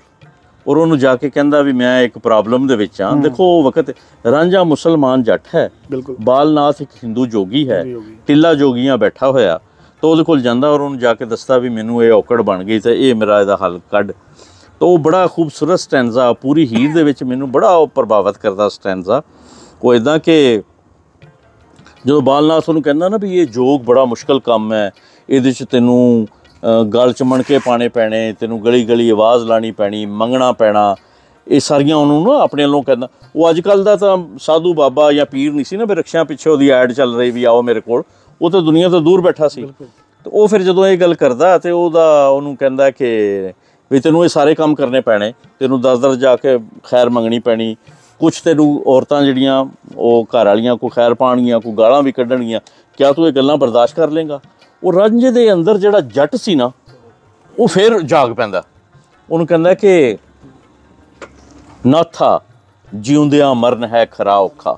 ਔਰ ਉਹਨੂੰ ਜਾ ਕੇ ਕਹਿੰਦਾ ਵੀ ਮੈਂ ਇੱਕ ਪ੍ਰੋਬਲਮ ਦੇ ਵਿੱਚ ਹਾਂ। ਦੇਖੋ ਉਹ ਵਕਤ ਰਾਂਝਾ ਮੁਸਲਮਾਨ ਜੱਟ ਹੈ। ਬਾਲਨਾਥ ਇੱਕ ਹਿੰਦੂ ਜੋਗੀ ਹੈ। ਟਿੱਲਾ ਜੋਗੀਆਂ ਬੈਠਾ ਹੋਇਆ। ਤਾਂ ਉਹਦੇ ਕੋਲ ਜਾਂਦਾ ਔਰ ਉਹਨੂੰ ਜਾ ਕੇ ਦੱਸਦਾ ਵੀ ਮੈਨੂੰ ਇਹ ਔਕੜ ਬਣ ਗਈ ਤੇ ਇਹ ਮੇਰਾ ਇਹਦਾ ਹੱਲ ਕੱਢ। ਤਾਂ ਉਹ ਬੜਾ ਖੂਬਸੂਰਤ ਸਟੈਂਜ਼ਾ ਪੂਰੀ ਹੀਰ ਦੇ ਵਿੱਚ ਮੈਨੂੰ ਬੜਾ ਉਹ ਪ੍ਰਭਾਵਿਤ ਕਰਦਾ ਸਟੈਂਜ਼ਾ। ਉਹ ਇਦਾਂ ਕਿ ਜਦੋਂ ਬਾਲਨਾਥ ਉਹਨੂੰ ਕਹਿੰਦਾ ਨਾ ਵੀ ਇਹ ਜੋਗ ਬੜਾ ਮੁਸ਼ਕਲ ਕੰਮ ਹੈ ਇਹਦੇ 'ਚ ਤੈਨੂੰ ਗਲ 'ਚ ਮਣਕੇ ਪਾਣੇ ਪੈਣੇ ਤੈਨੂੰ ਗਲੀ ਗਲੀ ਆਵਾਜ਼ ਲਾਣੀ ਪੈਣੀ ਮੰਗਣਾ ਪੈਣਾ ਇਹ ਸਾਰੀਆਂ ਉਹਨੂੰ ਨਾ ਆਪਣੇ ਵੱਲੋਂ ਕਹਿੰਦਾ। ਉਹ ਅੱਜ ਕੱਲ ਦਾ ਤਾਂ ਸਾਧੂ ਬਾਬਾ ਜਾਂ ਪੀਰ ਨਹੀਂ ਸੀ ਨਾ ਵੀ ਰਕਸ਼ਿਆਂ ਪਿੱਛੇ ਉਹਦੀ ਐਡ ਚੱਲ ਰਹੀ ਵੀ ਆਓ ਮੇਰੇ ਕੋਲ। ਉਹ ਤਾਂ ਦੁਨੀਆ ਤੋਂ ਦੂਰ ਬੈਠਾ ਸੀ। ਤੇ ਉਹ ਫਿਰ ਜਦੋਂ ਇਹ ਗੱਲ ਕਰਦਾ ਤੇ ਉਹਦਾ ਉਹਨੂੰ ਕਹਿੰਦਾ ਕਿ ਵੀ ਤੈਨੂੰ ਇਹ ਸਾਰੇ ਕੰਮ ਕਰਨੇ ਪੈਣੇ ਤੈਨੂੰ ਦਸ ਦਸ ਜਾ ਕੇ ਖੈਰ ਮੰਗਣੀ ਪੈਣੀ ਕੁਛ ਤੈਨੂੰ ਔਰਤਾਂ ਜਿਹੜੀਆਂ ਉਹ ਘਰ ਵਾਲੀਆਂ ਕੋ ਖੈਰ ਪਾਣਗੀਆਂ ਕੋ ਗਾਲਾਂ ਵੀ ਕੱਢਣਗੀਆਂ ਕਿਆ ਤੂੰ ਇਹ ਗੱਲਾਂ ਬਰਦਾਸ਼ਤ ਕਰ ਲੇਗਾ ਉਹ ਰੰਜ ਦੇ ਅੰਦਰ ਜਿਹੜਾ ਜੱਟ ਸੀ ਨਾ ਉਹ ਫਿਰ ਜਾਗ ਪੈਂਦਾ। ਉਹਨੂੰ ਕਹਿੰਦਾ ਕਿ ਨਾਥਾ ਜਿਉਂਦਿਆਂ ਮਰਨ ਹੈ ਖਰਾ ਔਖਾ।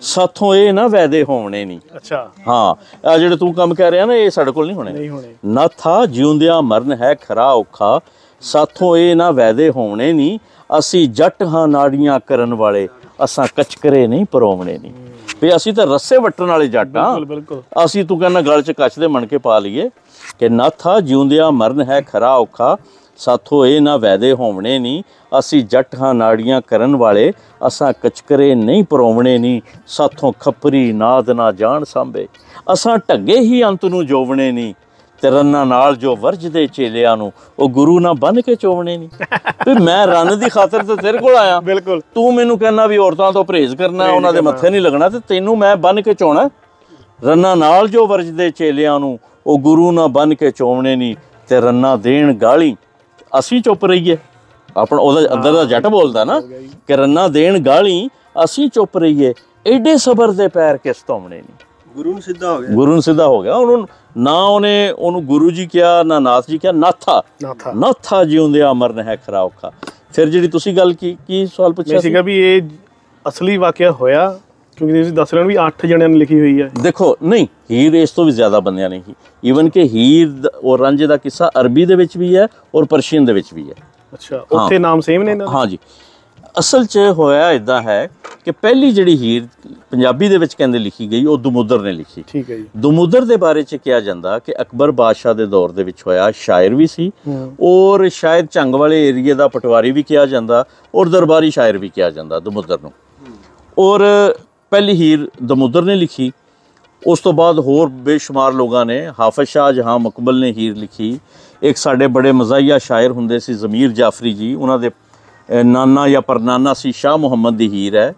ਸਾਥੋਂ ਇਹ ਨਾ ਵੈਦੇ ਹੋਣੇ ਨਹੀਂ। ਅੱਛਾ। ਹਾਂ ਆ ਜਿਹੜੇ ਤੂੰ ਕੰਮ ਕਹਿ ਰਿਹਾ ਨਾ ਇਹ ਸਾਡੇ ਕੋਲ ਨਹੀਂ ਹੋਣੇ। ਨਹੀਂ ਹੋਣੇ। ਨਾਥਾ ਜਿਉਂਦਿਆਂ ਮਰਨ ਹੈ ਖਰਾ ਔਖਾ। ਸਾਥੋਂ ਇਹ ਨਾ ਵੈਦੇ ਹੋਣੇ ਨਹੀਂ। ਅਸੀਂ ਜੱਟ ਹਾਂ ਨਾੜੀਆਂ ਕਰਨ ਵਾਲੇ। ਅਸਾਂ ਕਚਕਰੇ ਨਹੀਂ ਪਰੋਵਣੇ ਨਹੀਂ। ਵੀ ਅਸੀਂ ਤਾਂ ਰੱਸੇ ਵੱਟਣ ਵਾਲੇ ਜੱਟ ਬਿਲਕੁਲ ਅਸੀਂ ਤੂੰ ਕਹਿੰਦਾ ਗਲ ਚ ਕੱਚ ਦੇ ਮਣ ਕੇ ਪਾ ਲਈਏ ਕਿ ਨਾਥਾ ਜਿਉਂਦਿਆਂ ਮਰਨ ਹੈ ਖਰਾ ਔਖਾ। ਸਾਥੋਂ ਇਹ ਨਾ ਵੈਦੇ ਹੋਵਣੇ ਨਹੀਂ। ਅਸੀਂ ਜੱਟ ਹਾਂ ਨਾੜੀਆਂ ਕਰਨ ਵਾਲੇ। ਅਸਾਂ ਕਚਕਰੇ ਨਹੀਂ ਪਰੋਵਣੇ ਨਹੀਂ। ਸਾਥੋਂ ਖੱਪਰੀ ਨਾਦ ਨਾ ਜਾਣ ਸਾਂਭੇ। ਅਸਾਂ ਢੱਗੇ ਹੀ ਅੰਤ ਨੂੰ ਜੋਵਣੇ ਨਹੀਂ। ਤੇ ਰੰਨਾਂ ਨਾਲ ਜੋ ਵਰਜਦੇ ਚੇਲਿਆਂ ਨੂੰ ਉਹ ਗੁਰੂ ਨਾ ਬੰਨ ਕੇ ਚੋਵਣੇ ਨਹੀਂ ਵੀ ਮੈਂ ਰੰਨ ਦੀ ਖਾਤਰ ਤੇ ਤੇਰੇ ਕੋਲ ਆਇਆ। ਬਿਲਕੁਲ। ਤੂੰ ਮੈਨੂੰ ਕਹਿੰਦਾ ਵੀ ਔਰਤਾਂ ਤੋਂ ਪਰਹੇਜ਼ ਕਰਨਾ ਉਹਨਾਂ ਦੇ ਮੱਥੇ ਨਹੀਂ ਲੱਗਣਾ ਤੇ ਤੈਨੂੰ ਮੈਂ ਬੰਨ ਕੇ ਚੋਣਾ। ਰੰਨਾ ਨਾਲ ਜੋ ਵਰਜਦੇ ਚੇਲਿਆਂ ਨੂੰ ਉਹ ਗੁਰੂ ਨਾ ਬੰਨ ਕੇ ਚੋਵਣੇ ਨਹੀਂ ਤੇ ਰੰਨਾ ਦੇਣ ਗਾਲੀ। ਅਸੀਂ ਚੁੱਪ ਰਹੀਏ। ਆਪਣਾ ਉਹਦਾ ਅੰਦਰ ਦਾ ਜੱਟ ਬੋਲਦਾ ਨਾ ਕਿ ਰੰਨਾ ਦੇਣ ਗਾਲੀ ਅਸੀਂ ਚੁੱਪ ਰਹੀਏ। ਐਡੇ ਸਬਰ ਦੇ ਪੈਰ ਕਿਸ ਤੋਮਣੇ ਨਹੀਂ ਗੁਰੂ ਨੂੰ ਸਿੱਧਾ ਹੋ ਗਿਆ। ਗੁਰੂ ਨੂੰ ਸਿੱਧਾ ਹੋ ਗਿਆ। ਉਹਨੂੰ ਨਾ ਉਹਨੇ ਉਹਨੂੰ ਗੁਰੂ ਜੀ ਕਿਹਾ ਨਾ ਨਾਥ ਜੀ ਕਿਹਾ ਨਾਥਾ। ਨਾਥਾ। ਜਿਉਂਦਿਆਂ ਮਰਨ ਹੈ ਖਰਾ ਔਖਾ। ਫਿਰ ਜਿਹੜੀ ਤੁਸੀਂ ਗੱਲ ਕੀ ਕੀ ਸਵਾਲ ਪੁੱਛਿਆ ਸੀਗਾ ਵੀ ਇਹ ਅਸਲੀ ਵਾਕਿਆ ਹੋਇਆ ਕਿਉਂਕਿ ਤੁਸੀਂ ਦੱਸ ਰਹੇ ਹੋ ਵੀ 8 ਜਣਿਆਂ ਨੇ ਲਿਖੀ ਹੋਈ ਹੈ। ਦੇਖੋ ਨਹੀਂ ਹੀਰ ਇਸ ਤੋਂ ਵੀ ਜ਼ਿਆਦਾ ਬੰਦਿਆਂ ਨੇ ਹੀ ਈਵਨ ਕਿ ਹੀਰ ਔਰ ਰਾਂਝੇ ਦਾ ਕਿੱਸਾ ਅਰਬੀ ਦੇ ਵਿੱਚ ਵੀ ਹੈ ਔਰ ਪਰਸ਼ੀਅਨ ਦੇ ਵਿੱਚ ਵੀ ਹੈ। ਅੱਛਾ ਉੱਥੇ ਨਾਮ ਸੇਮ ਨੇ ਇਹਨਾਂ ਦੇ? ਹਾਂਜੀ ਅਸਲ 'ਚ ਹੋਇਆ ਇਦਾਂ ਹੈ ਕਿ ਪਹਿਲੀ ਜਿਹੜੀ ਹੀਰ ਪੰਜਾਬੀ ਦੇ ਵਿੱਚ ਕਹਿੰਦੇ ਲਿਖੀ ਗਈ ਉਹ ਦਮੁਦਰ ਨੇ ਲਿਖੀ। ਠੀਕ ਹੈ ਜੀ। ਦਮੁਦਰ ਦੇ ਬਾਰੇ 'ਚ ਕਿਹਾ ਜਾਂਦਾ ਕਿ ਅਕਬਰ ਬਾਦਸ਼ਾਹ ਦੇ ਦੌਰ ਦੇ ਵਿੱਚ ਹੋਇਆ ਸ਼ਾਇਰ ਵੀ ਸੀ। ਔਰ ਸ਼ਾਇਦ ਝੰਗ ਵਾਲੇ ਏਰੀਏ ਦਾ ਪਟਵਾਰੀ ਵੀ ਕਿਹਾ ਜਾਂਦਾ ਔਰ ਦਰਬਾਰੀ ਸ਼ਾਇਰ ਵੀ ਕਿਹਾ ਜਾਂਦਾ ਦਮੁਦਰ ਨੂੰ। ਔਰ ਪਹਿਲੀ ਹੀਰ ਦਮੁਦਰ ਨੇ ਲਿਖੀ ਉਸ ਤੋਂ ਬਾਅਦ ਹੋਰ ਬੇਸ਼ੁਮਾਰ ਲੋਕਾਂ ਨੇ ਹਾਫਿਜ਼ ਸ਼ਾਹ ਜਹਾਂ ਮਕਬਲ ਨੇ ਹੀਰ ਲਿਖੀ। ਇੱਕ ਸਾਡੇ ਬੜੇ ਮਜ਼ਾਹੀਆ ਸ਼ਾਇਰ ਹੁੰਦੇ ਸੀ ਜ਼ਮੀਰ ਜਾਫਰੀ ਜੀ ਉਹਨਾਂ ਦੇ ਨਾਨਾ ਜਾਂ ਪਰਨਾਨਾ ਸੀ, ਸ਼ਾਹ ਮੁਹੰਮਦ ਦੀ ਹੀਰ ਹੈ।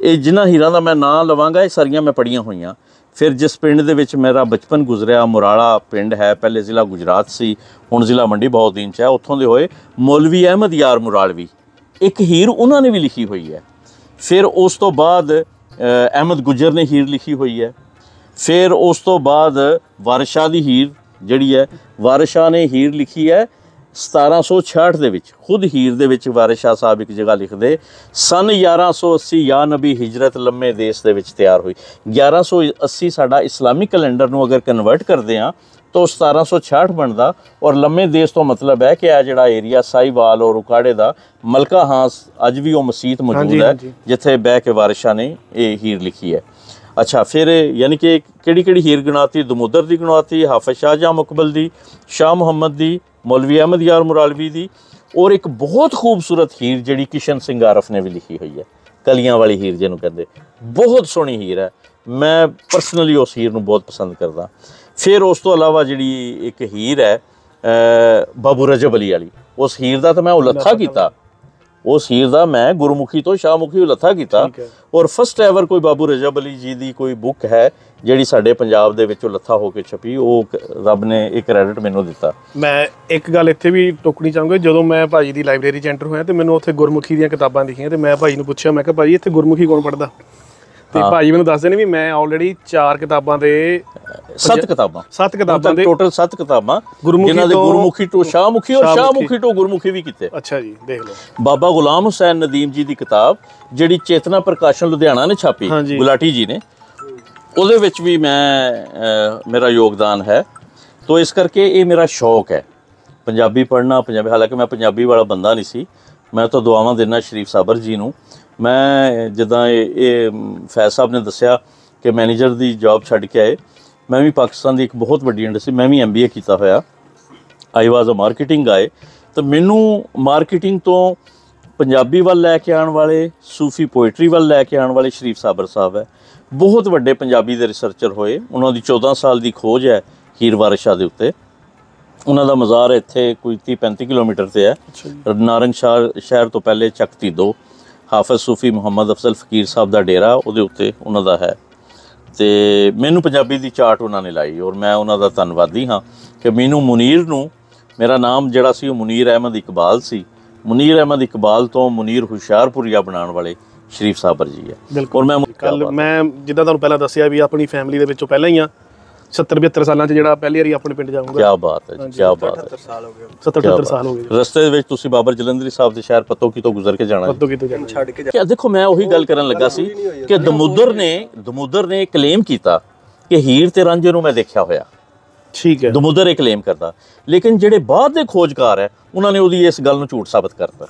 ਇਹ ਜਿਨ੍ਹਾਂ ਹੀਰਾਂ ਦਾ ਮੈਂ ਨਾਂ ਲਵਾਂਗਾ, ਇਹ ਸਾਰੀਆਂ ਮੈਂ ਪੜੀਆਂ ਹੋਈਆਂ। ਫਿਰ ਜਿਸ ਪਿੰਡ ਦੇ ਵਿੱਚ ਮੇਰਾ ਬਚਪਨ ਗੁਜ਼ਰਿਆ, ਮੁਰਾਲਾ ਪਿੰਡ ਹੈ, ਪਹਿਲੇ ਜ਼ਿਲ੍ਹਾ ਗੁਜਰਾਤ ਸੀ, ਹੁਣ ਜ਼ਿਲ੍ਹਾ ਮੰਡੀ ਬਹੁਦੀਨ ਚ ਹੈ। ਉੱਥੋਂ ਦੇ ਹੋਏ ਮੌਲਵੀ ਅਹਿਮਦ ਯਾਰ ਮੁਰਾਲਵੀ। ਇੱਕ ਹੀਰ ਉਹਨਾਂ ਨੇ ਵੀ ਲਿਖੀ ਹੋਈ ਹੈ। ਫਿਰ ਉਸ ਤੋਂ ਬਾਅਦ ਅਹਿਮਦ ਗੁਜਰ ਨੇ ਹੀਰ ਲਿਖੀ ਹੋਈ ਹੈ। ਫਿਰ ਉਸ ਤੋਂ ਬਾਅਦ ਵਾਰਿਸ਼ਾ ਦੀ ਹੀਰ ਜਿਹੜੀ ਹੈ, ਵਾਰਿਸ਼ਾ ਨੇ ਹੀਰ ਲਿਖੀ ਹੈ। 1766 ਦੇ ਵਿੱਚ ਖੁਦ ਹੀਰ ਦੇ ਵਿੱਚ ਵਾਰਿਸ਼ਾ ਸਾਹਿਬ ਇੱਕ ਜਗ੍ਹਾ ਲਿਖਦੇ ਸਨ 1180 ਯਾ ਨਬੀ ਹਿਜਰਤ ਲੰਮੇ ਦੇਸ਼ ਦੇ ਵਿੱਚ ਤਿਆਰ ਹੋਈ। 1180 ਸਾਡਾ ਇਸਲਾਮੀ ਕੈਲੰਡਰ ਨੂੰ ਅਗਰ ਕਨਵਰਟ ਕਰਦੇ ਆ ਤਾਂ ਉਹ 1766 ਬਣਦਾ ਔਰ ਲੰਮੇ ਦੇਸ਼ ਤੋਂ ਮਤਲਬ ਹੈ ਕਿ ਇਹ ਜਿਹੜਾ ਏਰੀਆ ਸਾਈਵਾਲ ਔਰ ਉਕਾੜੇ ਦਾ ਮਲਕਾ ਹਾਂਸ ਅੱਜ ਵੀ ਉਹ ਮਸਜਿਦ ਮੌਜੂਦ ਹੈ। ਜਿੱਥੇ ਬਹਿ ਕੇ ਵਾਰਿਸ਼ਾ ਨੇ ਇਹ ਹੀਰ ਲਿਖੀ ਹੈ। ਅੱਛਾ ਫਿਰ ਯਾਨੀ ਕਿ ਕਿਹੜੀ ਕਿਹੜੀ ਹੀਰ ਗਣਾਤੀ? ਦਮੋਦਰ ਦੀ ਗਣਾਤੀ ਹਾਫਿਜ਼ ਸ਼ਾਹ ਜਹਾਂ ਮੁਕਬਲ ਦੀ ਸ਼ਾਹ ਮੁਹੰਮਦ ਦੀ ਮੌਲਵੀ ਅਹਿਮਦ ਯਾਰ ਮੁਰਾਲਵੀ ਦੀ ਔਰ ਇੱਕ ਬਹੁਤ ਖੂਬਸੂਰਤ ਹੀਰ ਜਿਹੜੀ ਕਿਸ਼ਨ ਸਿੰਘ ਆਰਫ ਨੇ ਵੀ ਲਿਖੀ ਹੋਈ ਹੈ ਕਲੀਆਂ ਵਾਲੀ ਹੀਰ ਜਿਹਨੂੰ ਕਹਿੰਦੇ ਬਹੁਤ ਸੋਹਣੀ ਹੀਰ ਹੈ। ਮੈਂ ਪਰਸਨਲੀ ਉਸ ਹੀਰ ਨੂੰ ਬਹੁਤ ਪਸੰਦ ਕਰਦਾ। ਫਿਰ ਉਸ ਤੋਂ ਇਲਾਵਾ ਜਿਹੜੀ ਇੱਕ ਹੀਰ ਹੈ ਬਾਬੂ ਰਜਬ ਅਲੀ ਵਾਲੀ ਉਸ ਹੀਰ ਦਾ ਤਾਂ ਮੈਂ ਉਲੱਥਾ ਕੀਤਾ। ਉਸ ਹੀਰ ਦਾ ਮੈਂ ਗੁਰਮੁਖੀ ਤੋਂ ਸ਼ਾਹਮੁਖੀ ਉਲੱਥਾ ਕੀਤਾ। ਔਰ ਫਸਟ ਐਵਰ ਕੋਈ ਬਾਬੂ ਰਜਬ ਅਲੀ ਜੀ ਦੀ ਕੋਈ ਬੁੱਕ ਹੈ ਜਿਹੜੀ ਸਾਡੇ ਪੰਜਾਬ ਦੇ ਵਿੱਚੋਂ ਲੱਥਾ ਹੋ ਕੇ ਛਪੀ ਉਹ ਰੱਬ ਨੇ ਇਹ ਕ੍ਰੈਡਿਟ ਮੈਨੂੰ ਦਿੱਤਾ। ਮੈਂ ਇੱਕ ਗੱਲ ਇੱਥੇ ਵੀ ਟੋਕਣੀ ਚਾਹੂੰਗਾ ਜਦੋਂ ਮੈਂ ਭਾਜੀ ਦੀ ਲਾਇਬ੍ਰੇਰੀ 'ਚ ਐਂਟਰ ਹੋਇਆ ਤੇ ਮੈਨੂੰ ਉੱਥੇ ਗੁਰਮੁਖੀ ਦੀਆਂ ਕਿਤਾਬਾਂ ਦਿਖੀਆਂ ਤੇ ਮੈਂ ਭਾਜੀ ਨੂੰ ਪੁੱਛਿਆ ਮੈਂ ਕਿਹਾ ਭਾਜੀ ਇੱਥੇ ਗੁਰਮੁਖੀ ਕੌਣ ਪੜ੍ਹਦਾ? ਤੇ ਭਾਜੀ ਮੈਨੂੰ ਦੱਸਦੇ ਨੇ ਵੀ ਮੈਂ ਆਲਰੇਡੀ ਚਾਰ ਕਿਤਾਬਾਂ ਦੇ ਸੱਤ ਕਿਤਾਬਾਂ। ਸੱਤ ਕਿਤਾਬਾਂ ਦੇ ਟੋਟਲ ਸੱਤ ਕਿਤਾਬਾਂ ਜਿਨ੍ਹਾਂ ਦੇ ਗੁਰਮੁਖੀ ਤੋਂ ਸ਼ਾਹਮੁਖੀ ਔਰ ਸ਼ਾਹਮੁਖੀ। ਤੋਂ ਗੁਰਮੁਖੀ ਵੀ ਕੀਤੇ। ਅੱਛਾ ਜੀ ਦੇਖ ਲਓ। ਬਾਬਾ ਗੁਲਾਮ ਹੁਸੈਨ ਨਦੀਮ ਜੀ ਦੀ ਕਿਤਾਬ ਜਿਹੜੀ ਚੇਤਨਾ ਪ੍ਰਕਾਸ਼ਨ ਲੁਧਿਆਣਾ ਨੇ ਛਾਪੀ। ਗੁਲਾਟੀ ਜੀ ਨੇ। ਉਹਦੇ ਵਿੱਚ ਵੀ ਮੈਂ ਮੇਰਾ ਯੋਗਦਾਨ ਹੈ। ਤੋਂ ਇਸ ਕਰਕੇ ਇਹ ਮੇਰਾ ਸ਼ੌਕ ਹੈ। ਪੰਜਾਬੀ ਪੜ੍ਹਨਾ ਪੰਜਾਬੀ ਹਾਲਾਂਕਿ ਮੈਂ ਪੰਜਾਬੀ ਵਾਲਾ ਬੰਦਾ ਨਹੀਂ ਸੀ। ਮੈਂ ਤਾਂ ਦੁਆਵਾਂ ਦੇਣਾ ਸ਼ਰੀਫ ਸਾਬਰ ਜੀ ਨੂੰ। ਮੈਂ ਜਿੱਦਾਂ ਇਹ ਫੈਜ਼ ਸਾਹਿਬ ਨੇ ਦੱਸਿਆ ਕਿ ਮੈਨੇਜਰ ਦੀ ਜੌਬ ਛੱਡ ਕੇ ਆਏ। ਮੈਂ ਵੀ ਪਾਕਿਸਤਾਨ ਦੀ ਇੱਕ ਬਹੁਤ ਵੱਡੀ ਇੰਡਸਟਰੀ ਮੈਂ ਵੀ ਐਮਬੀਏ ਕੀਤਾ ਹੋਇਆ। ਆਈ ਵਾਸ ਅ ਮਾਰਕੀਟਿੰਗ ਗਾਏ ਤਾਂ ਮੈਨੂੰ ਮਾਰਕੀਟਿੰਗ ਤੋਂ ਪੰਜਾਬੀ ਵੱਲ ਲੈ ਕੇ ਆਉਣ ਵਾਲੇ ਸੂਫੀ ਪੋਇਟਰੀ ਵੱਲ ਲੈ ਕੇ ਆਉਣ ਵਾਲੇ ਸ਼ਰੀਫ ਸਾਬਰ ਸਾਹਿਬ ਹੈ। ਬਹੁਤ ਵੱਡੇ ਪੰਜਾਬੀ ਦੇ ਰਿਸਰਚਰ ਹੋਏ। ਉਹਨਾਂ ਦੀ 14 ਸਾਲ ਦੀ ਖੋਜ ਹੈ ਹੀਰ ਵਾਰਿਸ ਦੇ ਉੱਤੇ। ਉਹਨਾਂ ਦਾ ਮਜ਼ਾਰ ਇੱਥੇ ਕੋਈ 30 35 ਕਿਲੋਮੀਟਰ ਤੇ ਹੈ। ਨਾਰੰਗ ਸ਼ਹਿਰ ਤੋਂ ਪਹਿਲੇ ਚੱਕਤੀ ਦੋ। ਹਾਫਿਜ਼ ਸੂਫੀ ਮੁਹੰਮਦ ਅਫਜ਼ਲ ਫਕੀਰ ਸਾਹਿਬ ਦਾ ਡੇਰਾ ਉਹਦੇ ਉੱਤੇ ਉਹਨਾਂ ਦਾ ਹੈ। ਤੇ ਮੈਨੂੰ ਪੰਜਾਬੀ ਦੀ ਚਾਟ ਉਹਨਾਂ ਨੇ ਲਾਈ ਔਰ ਮੈਂ ਉਹਨਾਂ ਦਾ ਧੰਨਵਾਦੀ ਹਾਂ ਕਿ ਮੈਨੂੰ ਮੁਨੀਰ ਨੂੰ ਮੇਰਾ ਨਾਮ ਜਿਹੜਾ ਸੀ ਉਹ ਮੁਨੀਰ ਅਹਿਮਦ ਇਕਬਾਲ ਸੀ। ਮੁਨੀਰ ਅਹਿਮਦ ਇਕਬਾਲ ਤੋਂ ਮੁਨੀਰ ਹੁਸ਼ਿਆਰਪੁਰੀਆ ਬਣਾਉਣ ਵਾਲੇ ਸ਼ਰੀਫ ਸਾਬਰ ਜੀ ਹੈ। ਔਰ ਮੈਂ ਕੱਲ ਮੈਂ ਜਿੱਦਾਂ ਤੁਹਾਨੂੰ ਪਹਿਲਾਂ ਦੱਸਿਆ ਵੀ ਆਪਣੀ ਫੈਮਿਲੀ ਦੇ ਵਿੱਚੋਂ ਪਹਿਲਾਂ ਹੀ ਆ 70 72 ਸਾਲਾਂ 'ਚ ਜਿਹੜਾ ਪਹਿਲੀ ਵਾਰੀ ਆਪਣੇ ਪਿੰਡ ਜਾਊਂਗਾ। ਕੀ ਬਾਤ ਹੈ ਜੀ ਕੀ ਬਾਤ ਹੈ। 70 78 ਸਾਲ ਹੋ ਗਏ। ਰਸਤੇ ਦੇ ਵਿੱਚ ਤੁਸੀਂ ਬਾਬਰ ਜਲੰਧਰੀ ਸਾਹਿਬ ਦੇ ਸ਼ਹਿਰ ਪੱਤੋਕੀ ਤੋਂ ਗੁਜ਼ਰ ਕੇ ਜਾਣਾ ਹੈ। ਕਦੋਂ ਕਿਤੋਂ ਜਾਣਾ ਛੱਡ ਕੇ ਕਿ ਦੇਖੋ ਮੈਂ ਉਹੀ ਗੱਲ ਕਰਨ ਲੱਗਾ ਸੀ ਕਿ ਦਮੁਦਰ ਨੇ ਦਮੁਦਰ ਨੇ ਕਲੇਮ ਕੀਤਾ ਕਿ ਹੀਰ ਤੇ ਰਾਂਝੇ ਨੂੰ ਮੈਂ ਦੇਖਿਆ ਹੋਇਆ। ਠੀਕ ਹੈ। ਦਮੁਦਰ ਇਹ ਕਲੇਮ ਕਰਦਾ। ਲੇਕਿਨ ਜਿਹੜੇ ਬਾਅਦ ਦੇ ਖੋਜਕਾਰ ਹੈ ਉਹਨਾਂ ਨੇ ਉਹਦੀ ਇਸ ਗੱਲ ਨੂੰ ਝੂਠ ਸਾਬਤ ਕਰਤਾ।